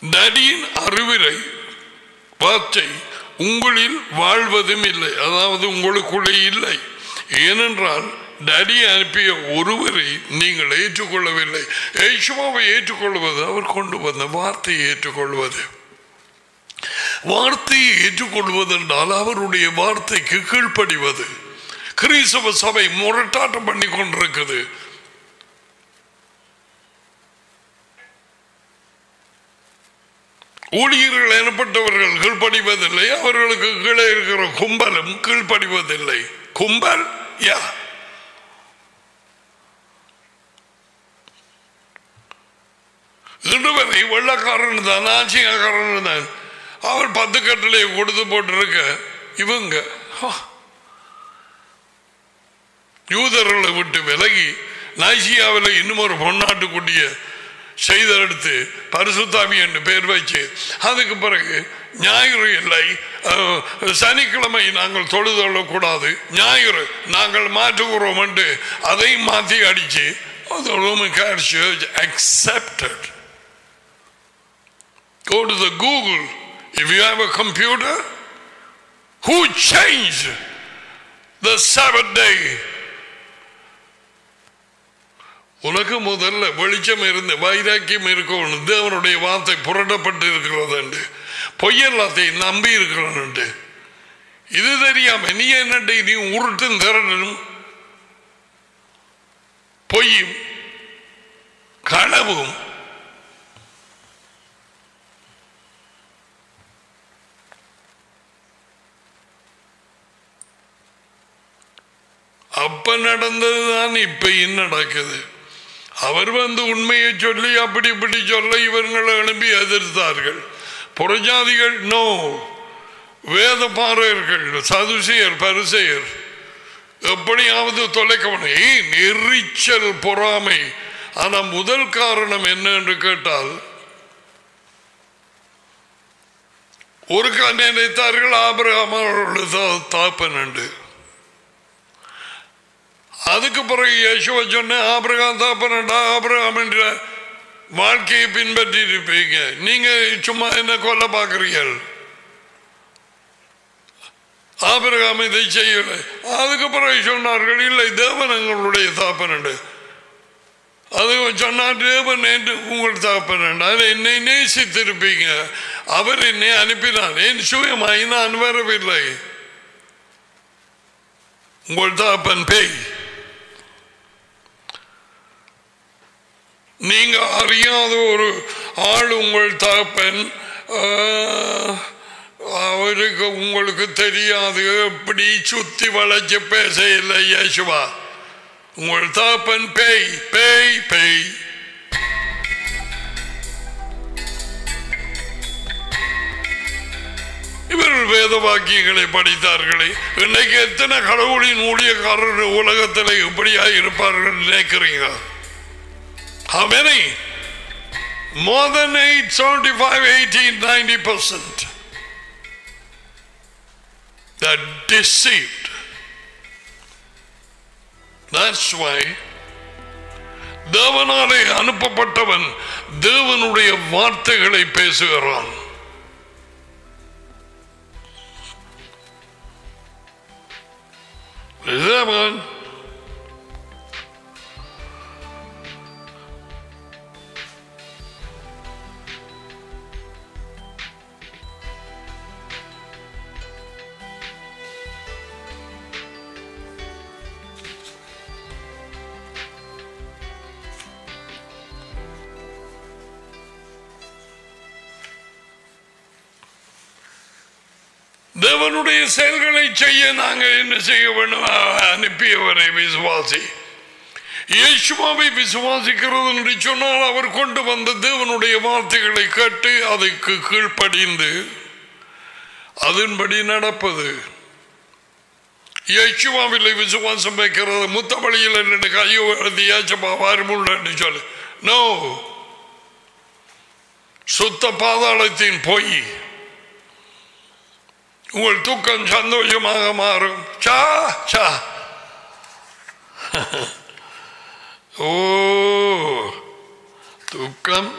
நடியின் அறிவுரை வார்த்தை உங்களில் வாழ்வதும் இல்லை. அதாவது உங்களுக்குள்ளே இல்லை. ஏனென்றால் டடி அனுப்பிய ஒருவரை நீங்கள் ஏற்றுக்கொள்ளவில்லை. ஏசுவாவை ஏற்றுக்கொள்வது அவர் கொண்டு வந்த வார்த்தையை ஏற்றுக்கொள்வது. வார்த்தையை ஏற்றுக்கொள்வதென்றால் அவருடைய வார்த்தைக்கு கீழ்ப்படிவது. கிறிஸ்தவ சபை முரட்டாட்டம் பண்ணி கொண்டிருக்குது. ஊழியர்கள் எனப்பட்டவர்கள் கீழ்ப்படிவதில்லை அவர்களுக்கு கீழே இருக்கிற கும்பலும் கீழ்ப்படிவதில்லை. கும்பல் யா? இன்று வெள்ளக்காரன் தான் ஆட்சியக்காரன் தான். அவர் பத்து கட்டளையை கொடுத்து போட்டிருக்க இவங்க. யூதர்களை விட்டு விலகி நாசியாவில் இன்னும் ஒரு பொன்னாட்டுக்குட்டிய செய்தெடுத்து பரிசுத்தாமி என்று பெயர் வச்சு அதுக்கு பிறகு ஞாயிறு இல்லை சனிக்கிழமை நாங்கள் தொழுதொள்ளக்கூடாது ஞாயிறு நாங்கள் மாற்றுகிறோம் என்று அதையும் மாற்றி அடித்து the Roman Go to the Google. If you have a computer, who changed the Sabbath day? உனக்கு முதல்ல வெளிச்சம் இருந்து வைராக்கியம் இருக்கணும் தேவனுடைய வார்த்தை புரட்டப்பட்டு இருக்கிறது என்று பொய்யெல்லாத்தையும் நம்பி இருக்கிறோம் இது தெரியாம நீ என்னட்டு நீ உருட்டும் திரடனும் பொய்யும் களவும் அப்ப நடந்ததுதான் இப்பயும் நடக்குது. அவர் வந்து உண்மையை சொல்லி அப்படி இப்படி சொல்ல இவர்களை எழுப்பி எதிர்த்தார்கள். புறஜாதிகள் நோ வேத பாறையர்கள் சதுசெயர் பரிசெயர் எப்படியாவது தொலைக்கவனே நெரிச்சல் பொறாமை. ஆனா முதல் காரணம் என்ன என்று கேட்டால் ஒரு கண் நினைத்தார்கள் ஆபிரகாம் தாப்பன் என்று அதுக்கு பிறகு யேசுவ சொன்ன ஆபிரகாம் தாப்பனடா ஆபிரகாம் என்ற வாழ்க்கையை பின்பற்றி இருப்பீங்க நீங்க சும்மா என்ன கொல்ல பார்க்குறீர்கள்? ஆபிரகாம் இதை செய்யலை. அதுக்கு பிறகு சொன்னார்கள் இல்லை தேவன் எங்களுடைய தாப்பன் அது சொன்னார் தேவன் என்று உங்கள் தாப்பனண்டு. அதை என்னை நேசித்திருப்பீங்க. அவர் என்னை அனுப்பினார். என் சுயமாய் நான் வரவில்லை. உங்கள் தாப்பன் பேய். நீங்க அறியாத ஒரு ஆள் உங்கள் தாப்பன் அவருக்கு உங்களுக்கு தெரியாது. எப்படி சுத்தி வளைச்சு பேச இல்லை யேசுவா உங்கள் தாப்பன் பேய் பேய் பேய். இவர்கள் வேத வாக்கியங்களை படித்தார்களே. இன்னைக்கு எத்தனை கடவுளின் ஊழியக்காரர்கள் உலகத்தில் எப்படியா இருப்பார்கள் நினைக்கிறீங்க? How many? More than 8, 75, 80, 90 percent. They're deceived. That's why தேவனாலே அனுப்பப்பட்டவன் தேவனுடைய வார்த்தைகளை பேசுகிறான் தேவனுடைய செயல்களை செய்ய நாங்கள் என்ன செய்ய வேண்டும்? அனுப்பியவரை விசுவாசி. இயேசுவாவை விசுவாசிக்கிறது என்று சொன்னால் அவர் கொண்டு வந்த தேவனுடைய வார்த்தைகளை கேட்டு அதுக்கு கீழ்ப்படிந்து அதன்படி நடப்பது. இயேசுவாவில் விசுவாசம் வைக்கிறது. முத்த வழியில் ரெண்டு கையோ எழுதி ஏச்சப்பா வாருமுள்ளன்னு சொல்லு. நோ சுத்த பாதாளத்தின் பொய். உங்கள் தூக்கம் சந்தோஷமாக மாறும் சா சா ஓ துக்கம்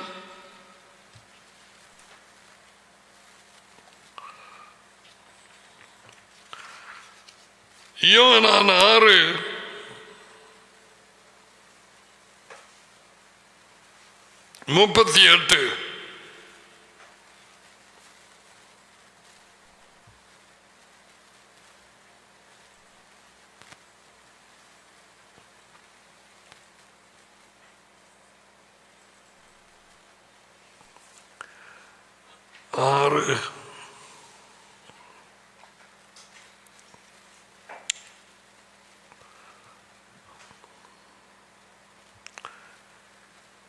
யோனான் ஆறு முப்பத்தி எட்டு ஆறு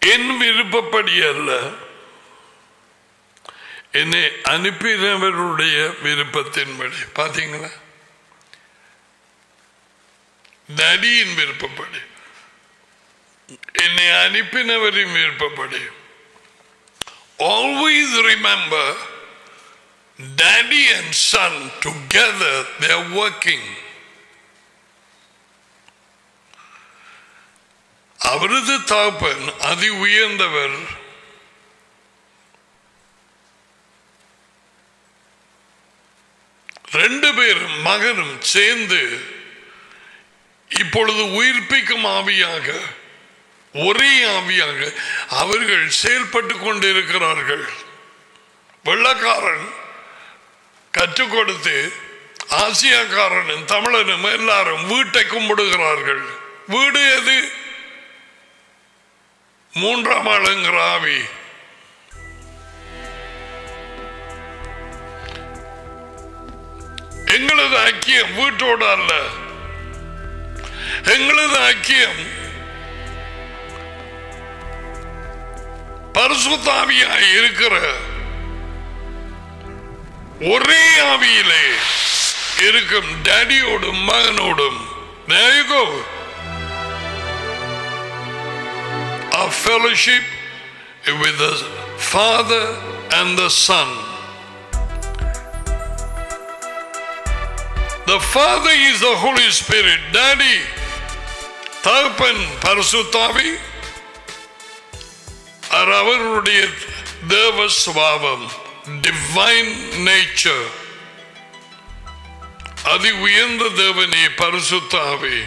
என் விருப்பப்படி அல்ல. என்னை அனுப்பினவருடைய விருப்பத்தின்படி பாத்தீங்களா? நடியின் விருப்பப்படி. என்னை அனுப்பினவரின் விருப்பப்படி. Always remember daddy and son together they're working. அவரது தாப்பன் அதி உயர்ந்தவர் ரெண்டு பேரும் மகனும் சேர்ந்து இப்பொழுது உயிர்ப்பிக்கும் ஆவியாக ஒரே ஆவியாக அவர்கள் செயல்பட்டு கொண்டிருக்கிறார்கள். வெள்ளக்காரன் கற்றுக் கொடுத்து ஆசியாக்காரனும் தமிழனும் எல்லாரும் வீட்டை கும்பிடுகிறார்கள். வீடு எது? மூன்றாம் ஆளுங்கிற ஆவி. எங்களது ஐக்கியம் வீட்டோடு அல்ல. எங்களது ஐக்கியம் பரிசுத்தாவியாய் இருக்கிற ஒரே ஆவியிலே இருக்கும் டேடியோடும் மகனோடும் There you go. Our fellowship with the Father and the Son. The Father is the Holy Spirit. Daddy, தகப்பன் பரிசுத்தாவி அது அவருடைய தேவ சுவாவம் டிவைன் நேச்சர் அதி உயர்ந்த தேவனே பரிசுத்தாவே.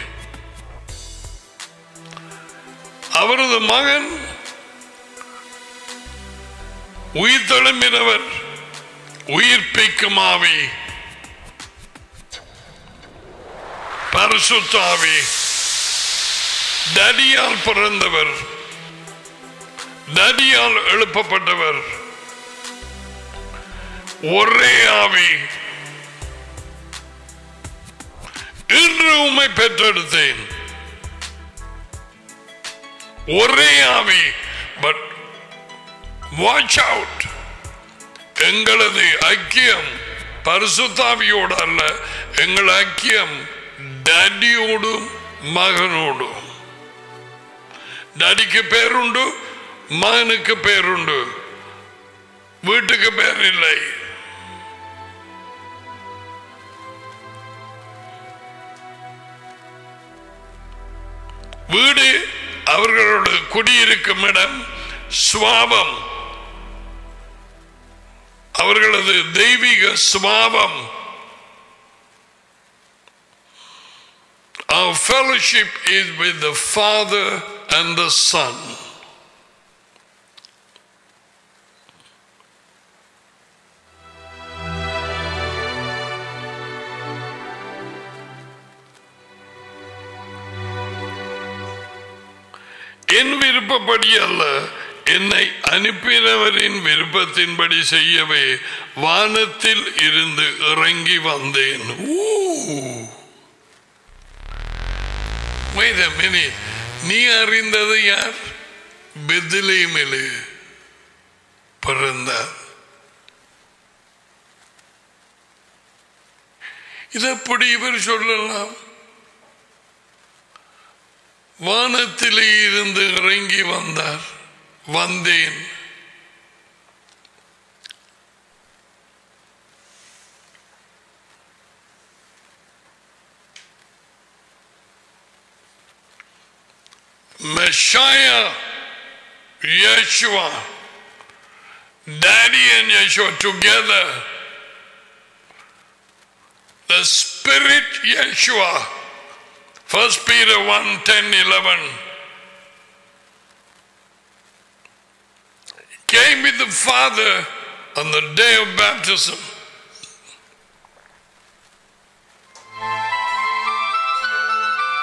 அவரது மகன் உயிர் தழும்பினவர் உயிர்ப்பிக்கும் ஆவி பரிசுத்தாவி. தடியால் பிறந்தவர் தடியால் எழுப்பப்பட்டவர். ஒரே ஆவி. இன்று உண்மை பெற்றெடுத்தேன். ஒரே ஆவி. பட் வாட்ச் அவுட் எங்களது ஐக்கியம் பரிசுத்தாவியோடு அல்ல எங்கள் ஐக்கியம் டேடியோடும் மகனோடும். டேடிக்கு பேருண்டு மகனுக்கு பேருண்டு. வீட்டுக்கு பேர் இல்லை வீடு அவர்களோட குடியிருக்கும் இடம் சுவாபம். அவர்களது தெய்வீக சுவாபம். Our fellowship is with the Father and the Son. என் விருப்பப்படி அல்ல. என்னை அனுப்பினவரின் விருப்பத்தின்படி செய்யவே வானத்தில் இருந்து இறங்கி வந்தேன். நீ அறிந்தது யார்? பெத்லேமிலே பிறந்தார். இதப்படி எப்படி இவர் சொல்லலாம்? வானத்திலே இருந்து இறங்கி வந்தார் வந்தேன் Messiah, Yeshua, Daddy and Yeshua together. The Spirit Yeshua. First Peter 1 10 11. Came with the Father on the day of baptism.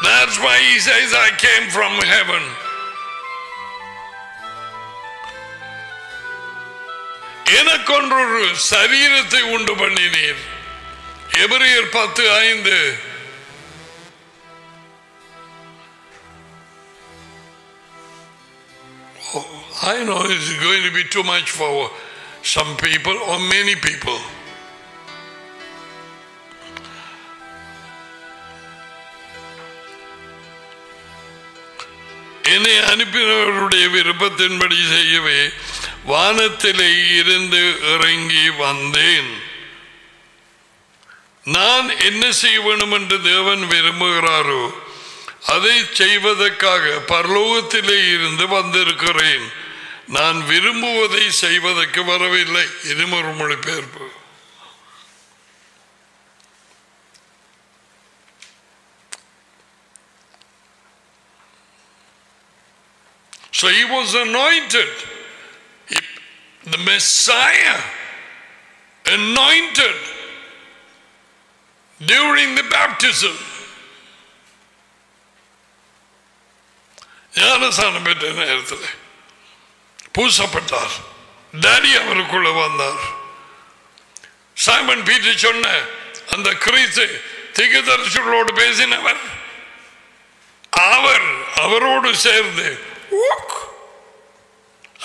That's why he says, I came from heaven. எனக்கொன்றொரு சரீரத்தை உண்டு பண்ணினீர் எபிரியர் பத்து ஐந்து I know it's going to be too much for some people or many people. என்னை அனுப்பினவருடைய விருப்பத்தின்படி செய்யவே வானத்திலே இருந்து இறங்கி வந்தேன் நான் என்ன செய்ய வேண்டும் என்று தேவன் விரும்புகிறாரோ அதை செய்வதற்காக பரலோகத்திலே இருந்து வந்திருக்கிறேன் நான் விரும்புவதை செய்வதற்கு வரவில்லை இது ஒரு மொழிபெயர்ப்பு So he was anointed. He- the Messiah anointed during the baptism. ஞானசானம் பெற்ற நேரத்தில் பூசப்பட்டார் டாடி அவருக்குள்ள வந்தார் சைமன் பீட்டு சொன்ன அந்த கிறிஸ்து திகதர்ஷர்களோடு பேசினவர் அவர் அவரோடு சேர்ந்து.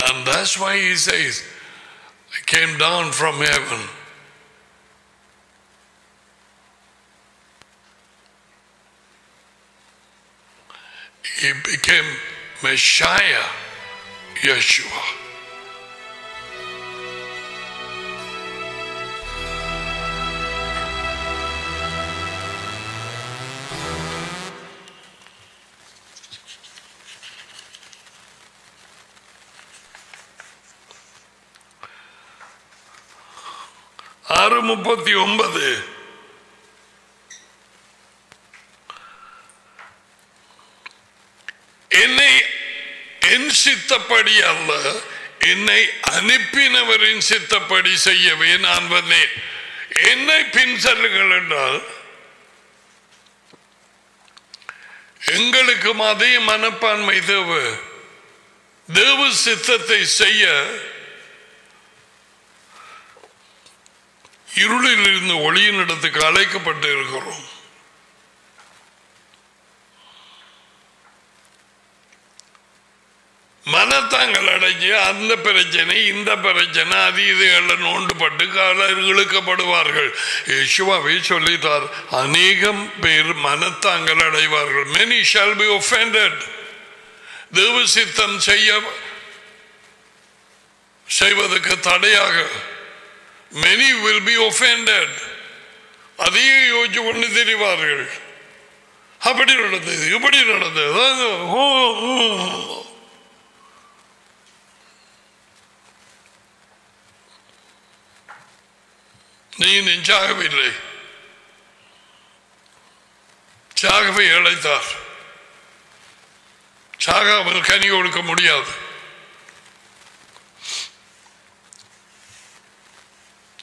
And that's why he says, I came down from heaven. He became Messiah, Yeshua. ஆறு முப்பத்தி ஒன்பது என்னை என் சித்தப்படி அல்ல என்னை அனுப்பினவரின் சித்தப்படி செய்யவே நான் வந்தேன். என்னை பின் செல்லுங்கள் என்றால் எங்களுக்கும் அதே மனப்பான்மை தேவை தேவ சித்தத்தை செய்ய இருளில் இருந்து ஒளியின் இடத்துக்கு அழைக்கப்பட்டு இருக்கிறோம் அரசாங்கம் அடைஞ்சு அந்த பிரச்சனை இந்த பிரச்சனை அது இதுகளில் நோண்டுபட்டு காலர் இழுக்கப்படுவார்கள் யேசுவாவே சொல்லித்தார் அநேகம் பேர் மனத்தாங்கள் அடைவார்கள். மெனி ஷால் பி ஒஃபெண்டட் தேவ சித்தம் செய்ய செய்வதற்கு தடையாக. மெனி வில் பி ஒஃபெண்டட் அதையே யோசிச்சு கொண்டு தெரிவார்கள். அப்படி நடந்தது இப்படி நடந்தது. அதாவது, ஓ, ஓ. நீ நெஞ்சாகவில்லை சாகவே இழைத்தார். சாகாமல் கனி கொடுக்க முடியாது.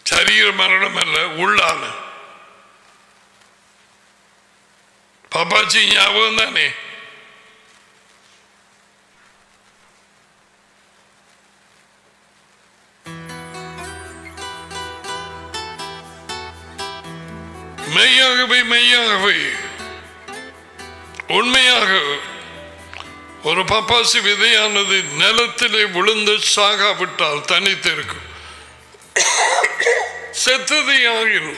சரீர மரணம் அல்ல உள்ளான. பாப்பாச்சி ஞாபகம் தானே மெய்யாகவே மெய்யாகவே உண்மையாக ஒரு பப்பாசி விதையானது நிலத்திலே விழுந்து சாகாவிட்டால் தனித்திருக்கும். செத்தது ஆகிரும்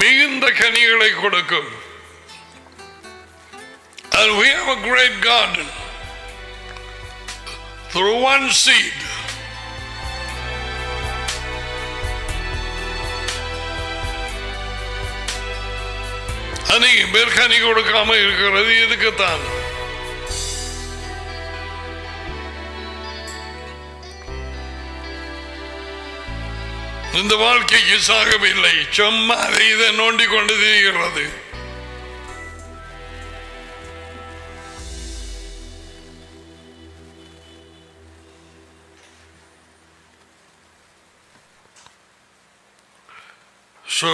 மிகுந்த கனிகளை கொடுக்கும். And we have a great garden. Through one seed. அநேக பேர் கனி கொடுக்காம இருக்கிறது இதுக்குத்தான் இந்த வாழ்க்கைக்கு சாகவில்லை. சும்மா அதை இதை நோண்டி கொண்டு திரிகிறது. So,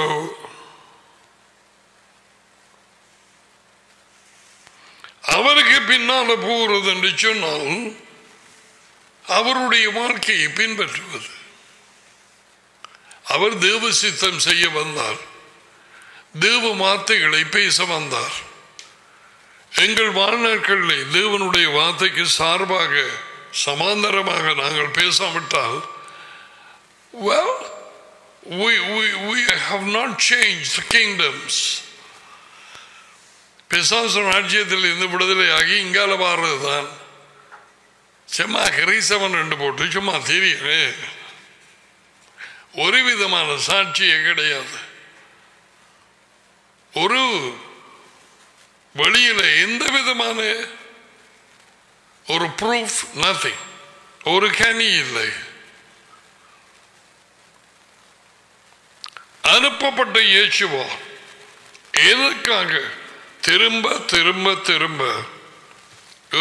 அவருக்கு பின்னால போகிறது என்று சொன்னால் அவருடைய வாழ்க்கையை பின்பற்றுவது. அவர் தேவ சித்தம் செய்ய வந்தார். தேவ வார்த்தைகளை பேச வந்தார். எங்கள் வாழ்நாட்களில் தேவனுடைய வார்த்தைக்கு சார்பாக சமாந்தரமாக நாங்கள் பேசாவிட்டால் well we, we, we have not changed the kingdoms. பிசாசன் ராஜ்யத்தில் இருந்து விடுதலையாகி இங்கால வாடுறதுதான் சும்மா கிரீசவன் ரெண்டு போட்டு சும்மா தெரியுமே ஒரு விதமான சாட்சியே கிடையாது. ஒரு வெளியில எந்த விதமான ஒரு ப்ரூஃப் நத்திங் ஒரு கனி இல்லை. அனுப்பப்பட்ட இயேசுவா எதற்காக திரும்ப திரும்ப திரும்ப.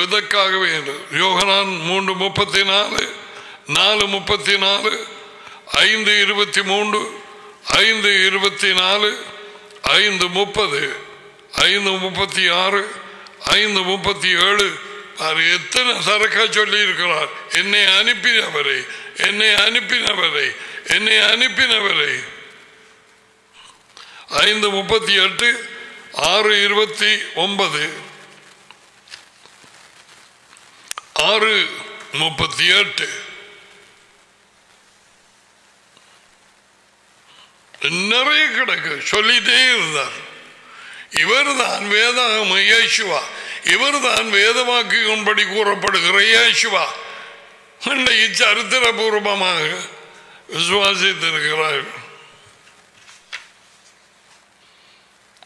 எதற்காக வேண்டும் யோகனான் மூன்று முப்பத்தி நாலு நாலு முப்பத்தி நாலு ஐந்து இருபத்தி மூன்று ஐந்து இருபத்தி நாலு ஐந்து முப்பது ஐந்து முப்பத்தி ஆறு ஐந்து முப்பத்தி ஏழு. அவர் எத்தனை சரக்கா சொல்லி இருக்கிறார் என்னை அனுப்பினவரை என்னை அனுப்பினவரை என்னை அனுப்பினவரை. ஐந்து முப்பத்தி எட்டு ஆறு இருபத்தி ஒன்பது. ஆறு முப்பத்தி எட்டு. நிறைய கிடக்கு. சொல்லிட்டே இருந்தார். இவர் தான் வேதாகம் இயேசுவா. இவர் தான் வேதவாக்கியும்படி கூறப்படுகிற இயேசுவா. இன்றைக்கு சரித்திரபூர்வமாக விசுவாசித்திருக்கிறார்கள்.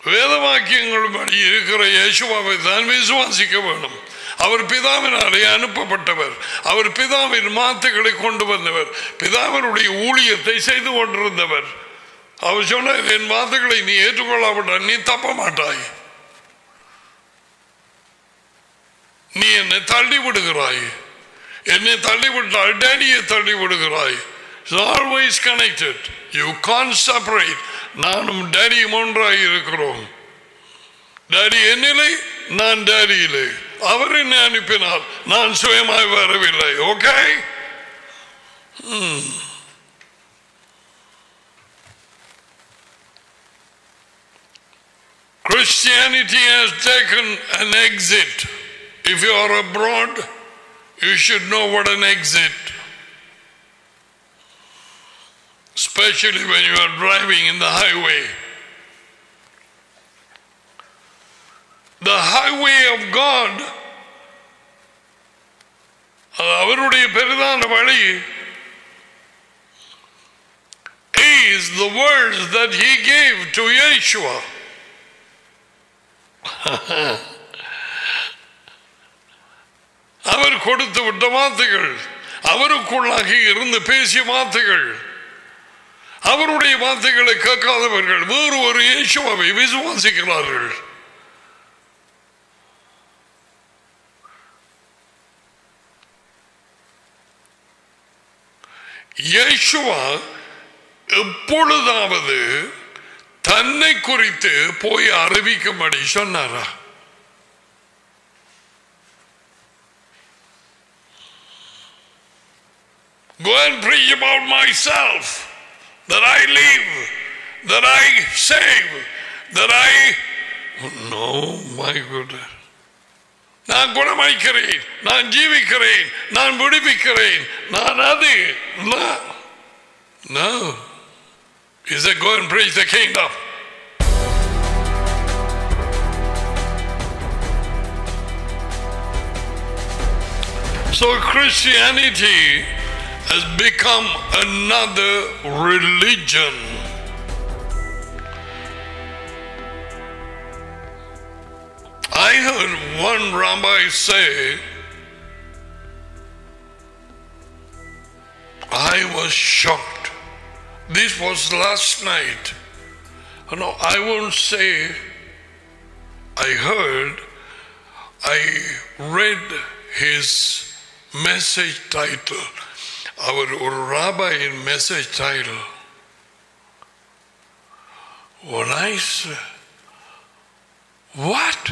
வேதவாக்கியங்கள் படி இருக்கிற இயேசுவாவை தான் விசுவாசிக்க வேண்டும் அவர் பிதாவினாலே அனுப்பப்பட்டவர் அவர் பிதாவின் மாத்துக்களை கொண்டு வந்தவர் பிதாவினுடைய ஊழியத்தை செய்து கொண்டிருந்தவர் அவர் சொன்னார் என் வார்த்தைகளை நீ ஏற்றுக்கொள்ளாவிட்டால் நீ தப்ப மாட்டாய் நீ என்னை தள்ளி விடுகிறாய் என்னை தள்ளி விட்டால் டேடியை தள்ளி விடுகிறாய் always connected you can't separate நானும் டேடியும் ஒன்றாய் இருக்கிறோம் டேடி என்னிலே நான் டேடியிலே அவர் என்னை அனுப்பினார் நான் சுயமாய் வரவில்லை okay Christianity has taken an exit. If you are abroad, you should know what an exit. Especially when you are driving in the highway. The highway of God, அது அவருடைய பெரிதான வழி is the words that he gave to Yeshua. அவர் கொடுத்து விட்ட வார்த்தைகள் அவருக்குள்ளாகி இருந்து பேசிய வார்த்தைகள் அவருடைய வார்த்தைகளை கேட்காதவர்கள் வேறு ஒரு இயேசுவை விசுவாசிக்கிறார்கள். இயேசுவா எப்பொழுதாவது தன்னை குறித்து போய் அறிவிக்கும்படி சொன்னாரா? Go and preach about myself, that I live that I save, that I. No, my goodness. நான் குணமளிக்கிறேன் நான் ஜீவிக்கிறேன் நான் விடுவிக்கிறேன் நான் அது No. He said, Go and preach the kingdom. So Christianity has become another religion. I heard one rabbi say, I was shocked. This was last night. No, I won't say I heard, I read his message title அவர் ஒரு ராபாயின் message title When I said, What?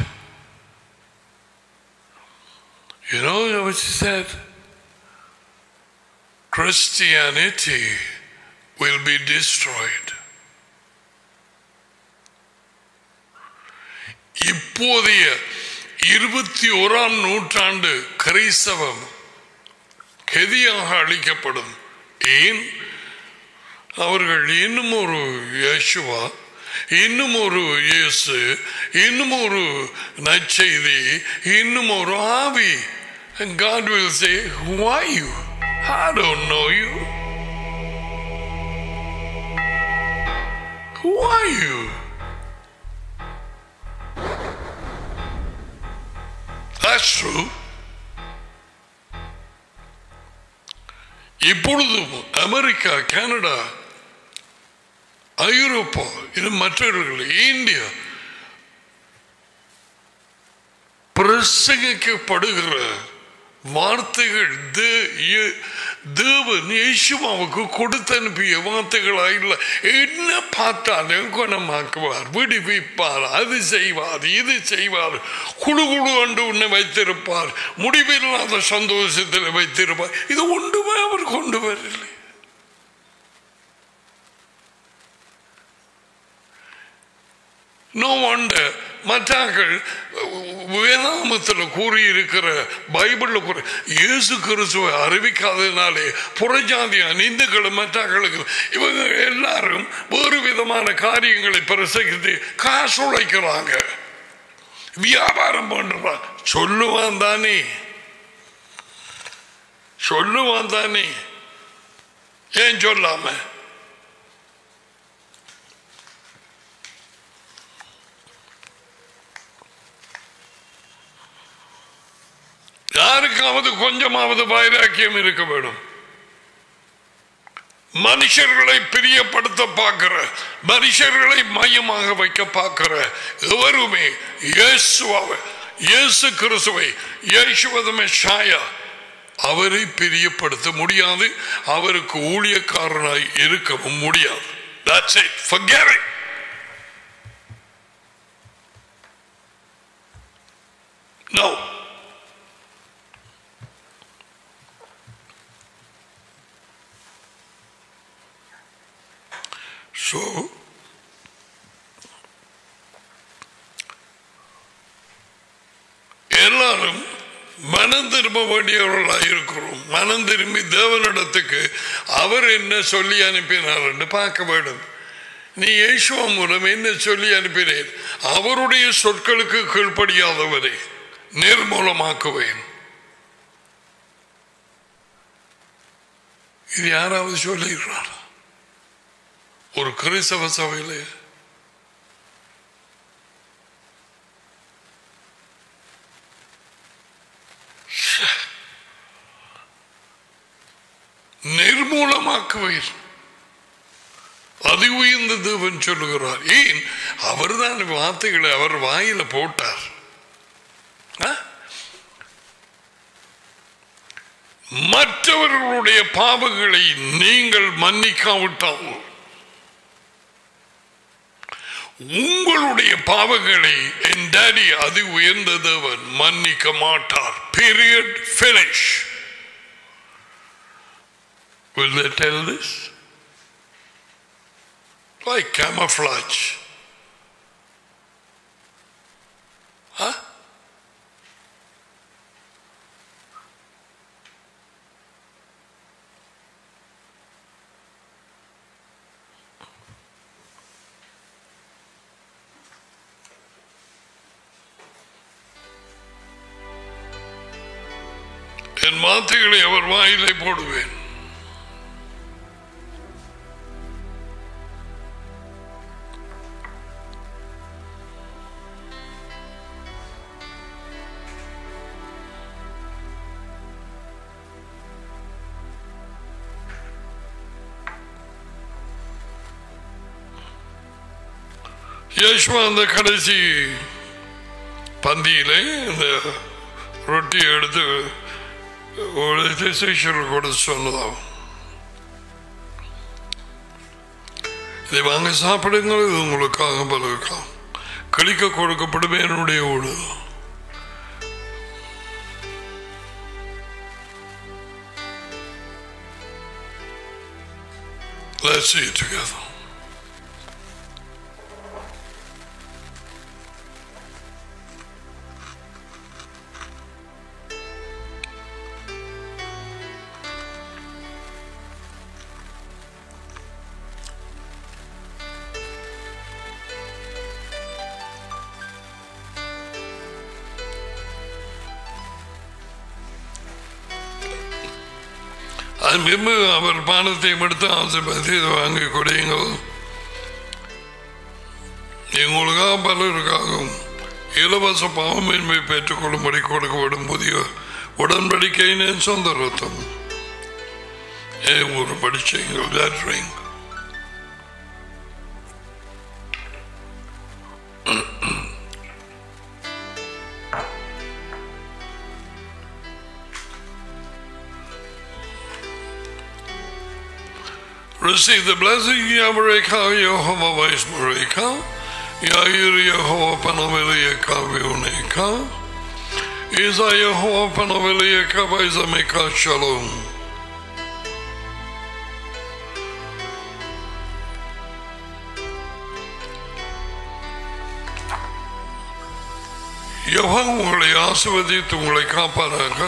You know what he said? Christianity will be destroyed. இப்போதைய இருபத்தி ஓராம் நூற்றாண்டு கிறிஸ்தவம் கெதியாக அளிக்கப்படும் ஏன் அவர்கள் இன்னும் ஒரு யேசுவா இன்னும் ஒரு இயேசு இன்னும் ஒரு நற்செய்தி இன்னும் ஒரு ஆவி And God will say, Who are you? I don't know you. Who are you? That's true. இப்பொழுதும் அமெரிக்கா கனடா ஐரோப்பா இது மற்றவர்கள் இந்தியா பிரசங்கிக்கப்படுகிற வார்த்தைகள் தேவன் இயேசுவாவுக்கு கொடுத்து அனுப்பிய வார்த்தைகளா இல்லை என்ன பார்த்தாலும் குணமாக்குவார் விடுவிப்பார் அது செய்வார் இது செய்வார் குழு குழு அண்டு உன்னை வைத்திருப்பார் முடிவில்லாத சந்தோஷத்தில் வைத்திருப்பார் இது ஒன்றுமே அவர் கொண்டு வரலை நோ வண்டர் மற்றாக்கள் வேதாமத்தில் கூறியிருக்கிற பைபிளில் கூறி இயேசு கிறிஸ்துவை அறிவிக்காததினாலே புறஜாதியான இந்துக்களும் மற்றாக்களுக்கு இவங்க எல்லாரும் வேறு விதமான காரியங்களை பிரசகித்து காசு உழைக்கிறாங்க. வியாபாரம் பண்றான் சொல்லுவான் தானே. சொல்லுவான் தானே. ஏன் சொல்லாமல் யாருக்காவது கொஞ்சமாவது வைராக்கியம் இருக்க வேண்டும் மனுஷர்களை பிரியப்படுத்த பார்க்கிற மனுஷர்களை மையமாக வைக்க பார்க்கிற எவருமே இயேசுவாவை இயேசு கிறிஸ்துவை இயேசுவதமே ஷாயா அவரை பிரியப்படுத்த முடியாது அவருக்கு ஊழியக்காரனாய் இருக்கவும் முடியாது That's it. Forget it. No. So, எல்லாரும் மனம் திரும்ப வேண்டியவர்களாக இருக்கிறோம். மனம் திரும்பி தேவனிடத்துக்கு அவர் என்ன சொல்லி அனுப்பினார்ன்னு பார்க்க வேண்டும். நீ இயேசுவா மூலம் என்ன சொல்லி அனுப்பினேன்? அவருடைய சொற்களுக்கு கீழ்ப்படியாதவரை நிர்மூலமாக்குவேன். இது யாராவது சொல்லிடுறார் ஒரு கிறிஸ்தவ சபையில். நிர்மூலமாக்குவீர். அது உயர்ந்த தேவன் சொல்லுகிறார். ஏன்? அவர் தான் வார்த்தைகளை அவர் வாயில போட்டார். மற்றவர்களுடைய பாவங்களை நீங்கள் மன்னிக்காவிட்டால். உங்களுடைய பாவங்களை என் டாடி அதி உயர்ந்த தேவன் மன்னிக்க மாட்டார் period finish will they tell this like camouflage. Huh? என் வார்த்தைகளை அவர் வாயிலை போடுவேன். யேசுவா அந்த கடைசி பந்தியிலே இந்த ரொட்டி எடுத்து உழைத்து சிஷியர்கள் கூட சொன்னதாம் இதை வாங்க சாப்பிடுங்கள் இது உங்களுக்காக பலருக்காம் கழிக்க கொடுக்கப்படும் என்னுடைய ஊடு Let's see it together. அது பின்பு அவர் பானத்தை மட்டும் ஆசைப்பட்டு இதை வாங்கி குடியுங்கள். எங்களுக்காக பலருக்காகவும் இலவச பாவமின்மை பெற்றுக்கொள்ளும்படி கொடுக்கப்படும் புதிய உடன்படிக்கையின் சொந்த ரத்தம். ஒரு படிச்சீங்க that Receive the blessing, Yamareka, Yehovah Vaismareka, Yair Yehovah Panaveleka Vioneka, Isa Yehovah Panaveleka Vaizameka Shalom. யவா உங்களை ஆசிர்வதித்து உங்களை காப்பாராக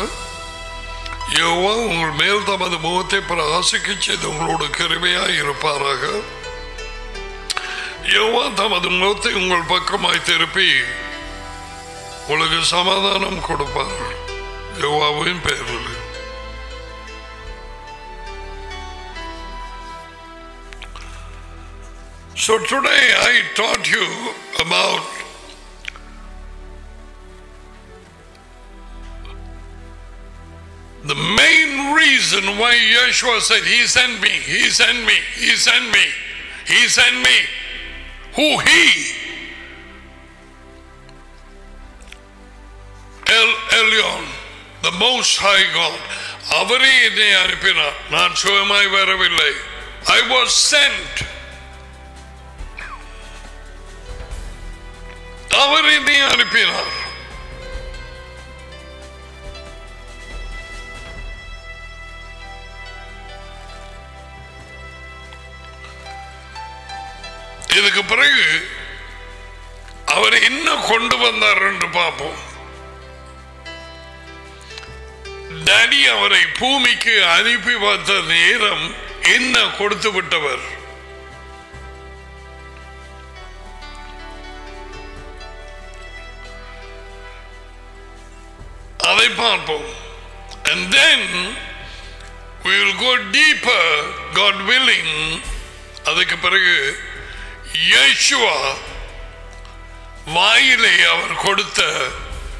யோவா உங்கள் மேல் தமது முகத்தை பிரகாசிக்க செய்து உங்களோடு கருமையாய் இருப்பாராக? யோவா தமது முகத்தை உங்கள் பக்கமாய் திருப்பி உங்களுக்கு சமாதானம் கொடுப்பார். யோவாவின் பெயரில். So today I taught you about reason why Yeshua said, He sent me, He sent me, He sent me, He sent me. Who He? El Elyon, the Most High God. அவரே என்னை அனுப்பினார் நான் சுயமாய் வரவில்லை ஐ வாஸ் சென்ட் அவர் என்னை அனுப்பினார் இதுக்கு பிறகு அவர் என்ன கொண்டு வந்தார் என்று பார்ப்போம். டேடி அவரை பூமிக்கு அனுப்பி பார்த்த நேரம் என்ன கொடுத்து விட்டவர்? அதை பார்ப்போம். And then we will go deeper god willing. அதுக்கு பிறகு இயேசுவா வாயிலே அவர் கொடுத்த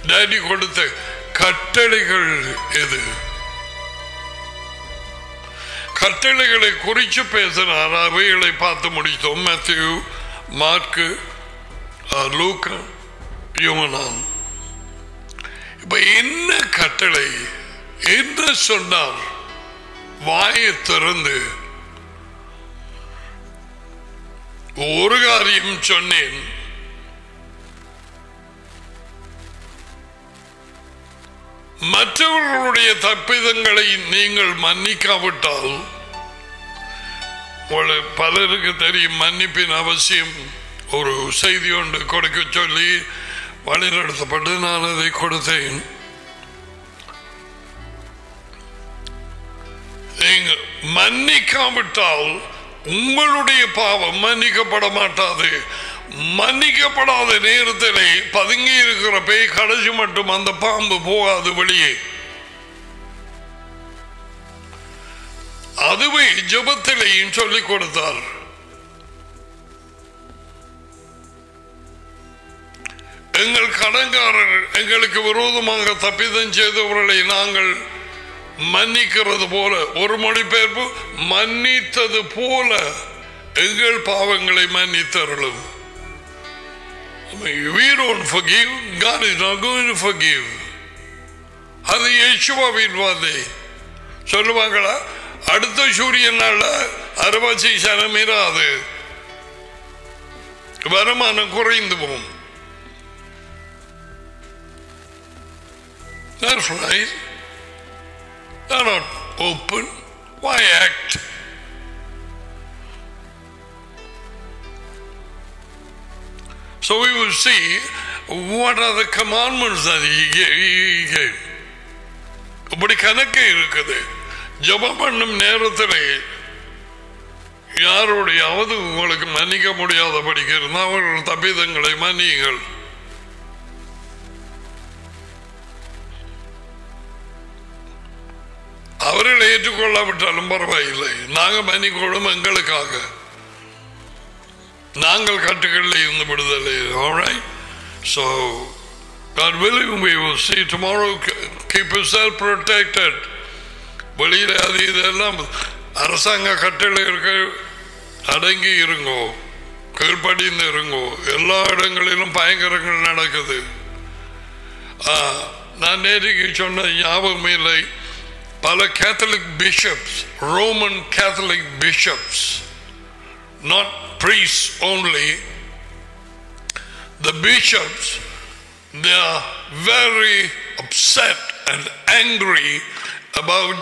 டேடி கொடுத்த கட்டளைகள் எது? கட்டளைகளை குறித்து பேசினார். அவைகளை பார்த்து முடித்தோம். மேத்யூ மார்க்கு லூக்கா யுவனான். இப்ப என்ன கட்டளை? என்ன சொன்னார். வாயை திறந்து ஒரு காரியம் சொன்னேன். மற்றவர்களுடைய தப்பிதங்களை நீங்கள் மன்னிக்காவிட்டால் உங்களுக்கு பலருக்கு தெரியும் மன்னிப்பின் அவசியம் ஒரு செய்தி ஒன்று கொடுக்க சொல்லி வழிநடத்தப்பட்டு நான் அதை கொடுத்தேன். நீங்கள் மன்னிக்காவிட்டால் உங்களுடைய பாவம் மன்னிக்கப்பட மாட்டாது மன்னிக்கப்படாத நேரத்திலே பதுங்கி இருக்கிற பேய் கடைசி மட்டும் அந்த பாம்பு போகாது வெளியே. அதுவே ஜபத்திலேயும் சொல்லிக் கொடுத்தார். எங்கள் கடன்காரர் எங்களுக்கு விரோதமாக தப்பிதம் செய்தவர்களை நாங்கள் மன்னிக்கிறது போல. ஒரு மொழிபெயர்ப்பு மன்னித்தது போல எங்கள் பாவங்களை மன்னித்தருளும். We don't forgive God is not going to forgive. அது யேசுவாவின் வார்த்தை. சொல்லுவாங்களா? அடுத்த சூரியனால நாள்ல அறுபத்தி சனம் இராது. வருமானம் குறைந்து போகும். That's right. They're not open. Why act? So we will see what are the commandments that he gave. He gave. இப்படி கணக்கு இருக்குது ஜபம் பண்ணும் நேரத்தில் யாருடையாவது உங்களுக்கு மன்னிக்க முடியாதபடிக்கு இருந்தால் அவர்கள் தப்பிதங்களை மன்னியுங்கள் அவர்கள் ஏற்றுக்கொள்ளாவிட்டாலும் பரவாயில்லை. நாங்கள் மன்னிக்கொள்ளும் எங்களுக்காக. நாங்கள் கட்டுகளில் இருந்து விடுதலை. Alright so God willing we will see tomorrow. Keep yourself protected. வெளியில் அது இதெல்லாம் அரசாங்க கட்டளை இருக்க அடங்கி இருங்கோ. கீழ்படிந்து இருங்கோ. எல்லா இடங்களிலும் பயங்கரங்கள் நடக்குது. நான் நேற்றுக்கு சொன்ன ஞாபகம் இல்லை பல Catholic bishops Roman Catholic bishops not priests only the bishops they are very upset and angry about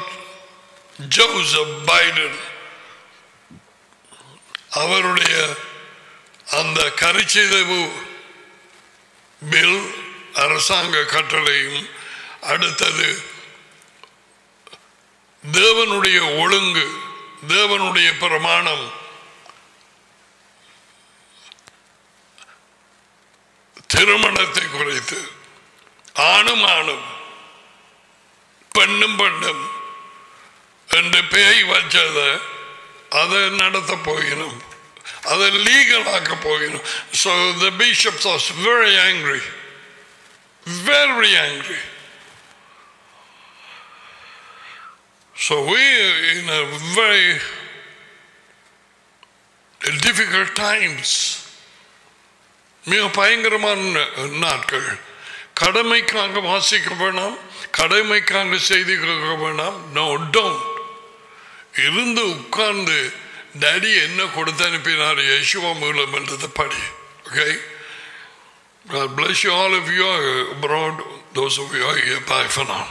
Joseph Biden அவருடைய அந்த கரிச்சிதவு பில் அரசாங்க கட்டளையும் அடுத்தது தேவனுடைய ஒழுங்கு தேவனுடைய பிரமாணம். திருமணத்தை குறைத்து ஆணும் ஆணும் பெண்ணும் பெண்ணும் என்று பேய் வச்சத அதை நடத்த போயினும் அதை லீகலாக்க போயினும். So the bishops as very angry very angry So we're in a very difficult times. மிக பயங்கரமான நாட்கள் கடமைக்காக வாசிக்க வேணாம் கடமைக்காக செய்தி கேட்க வேணாம் நோ டோன்ட் இருந்து உட்கார்ந்து டேடி என்ன கொடுத்து அனுப்பினார் யசுவா மூலம் என்றதை படி okay God bless you all of you are abroad, those of you here. Bye for now.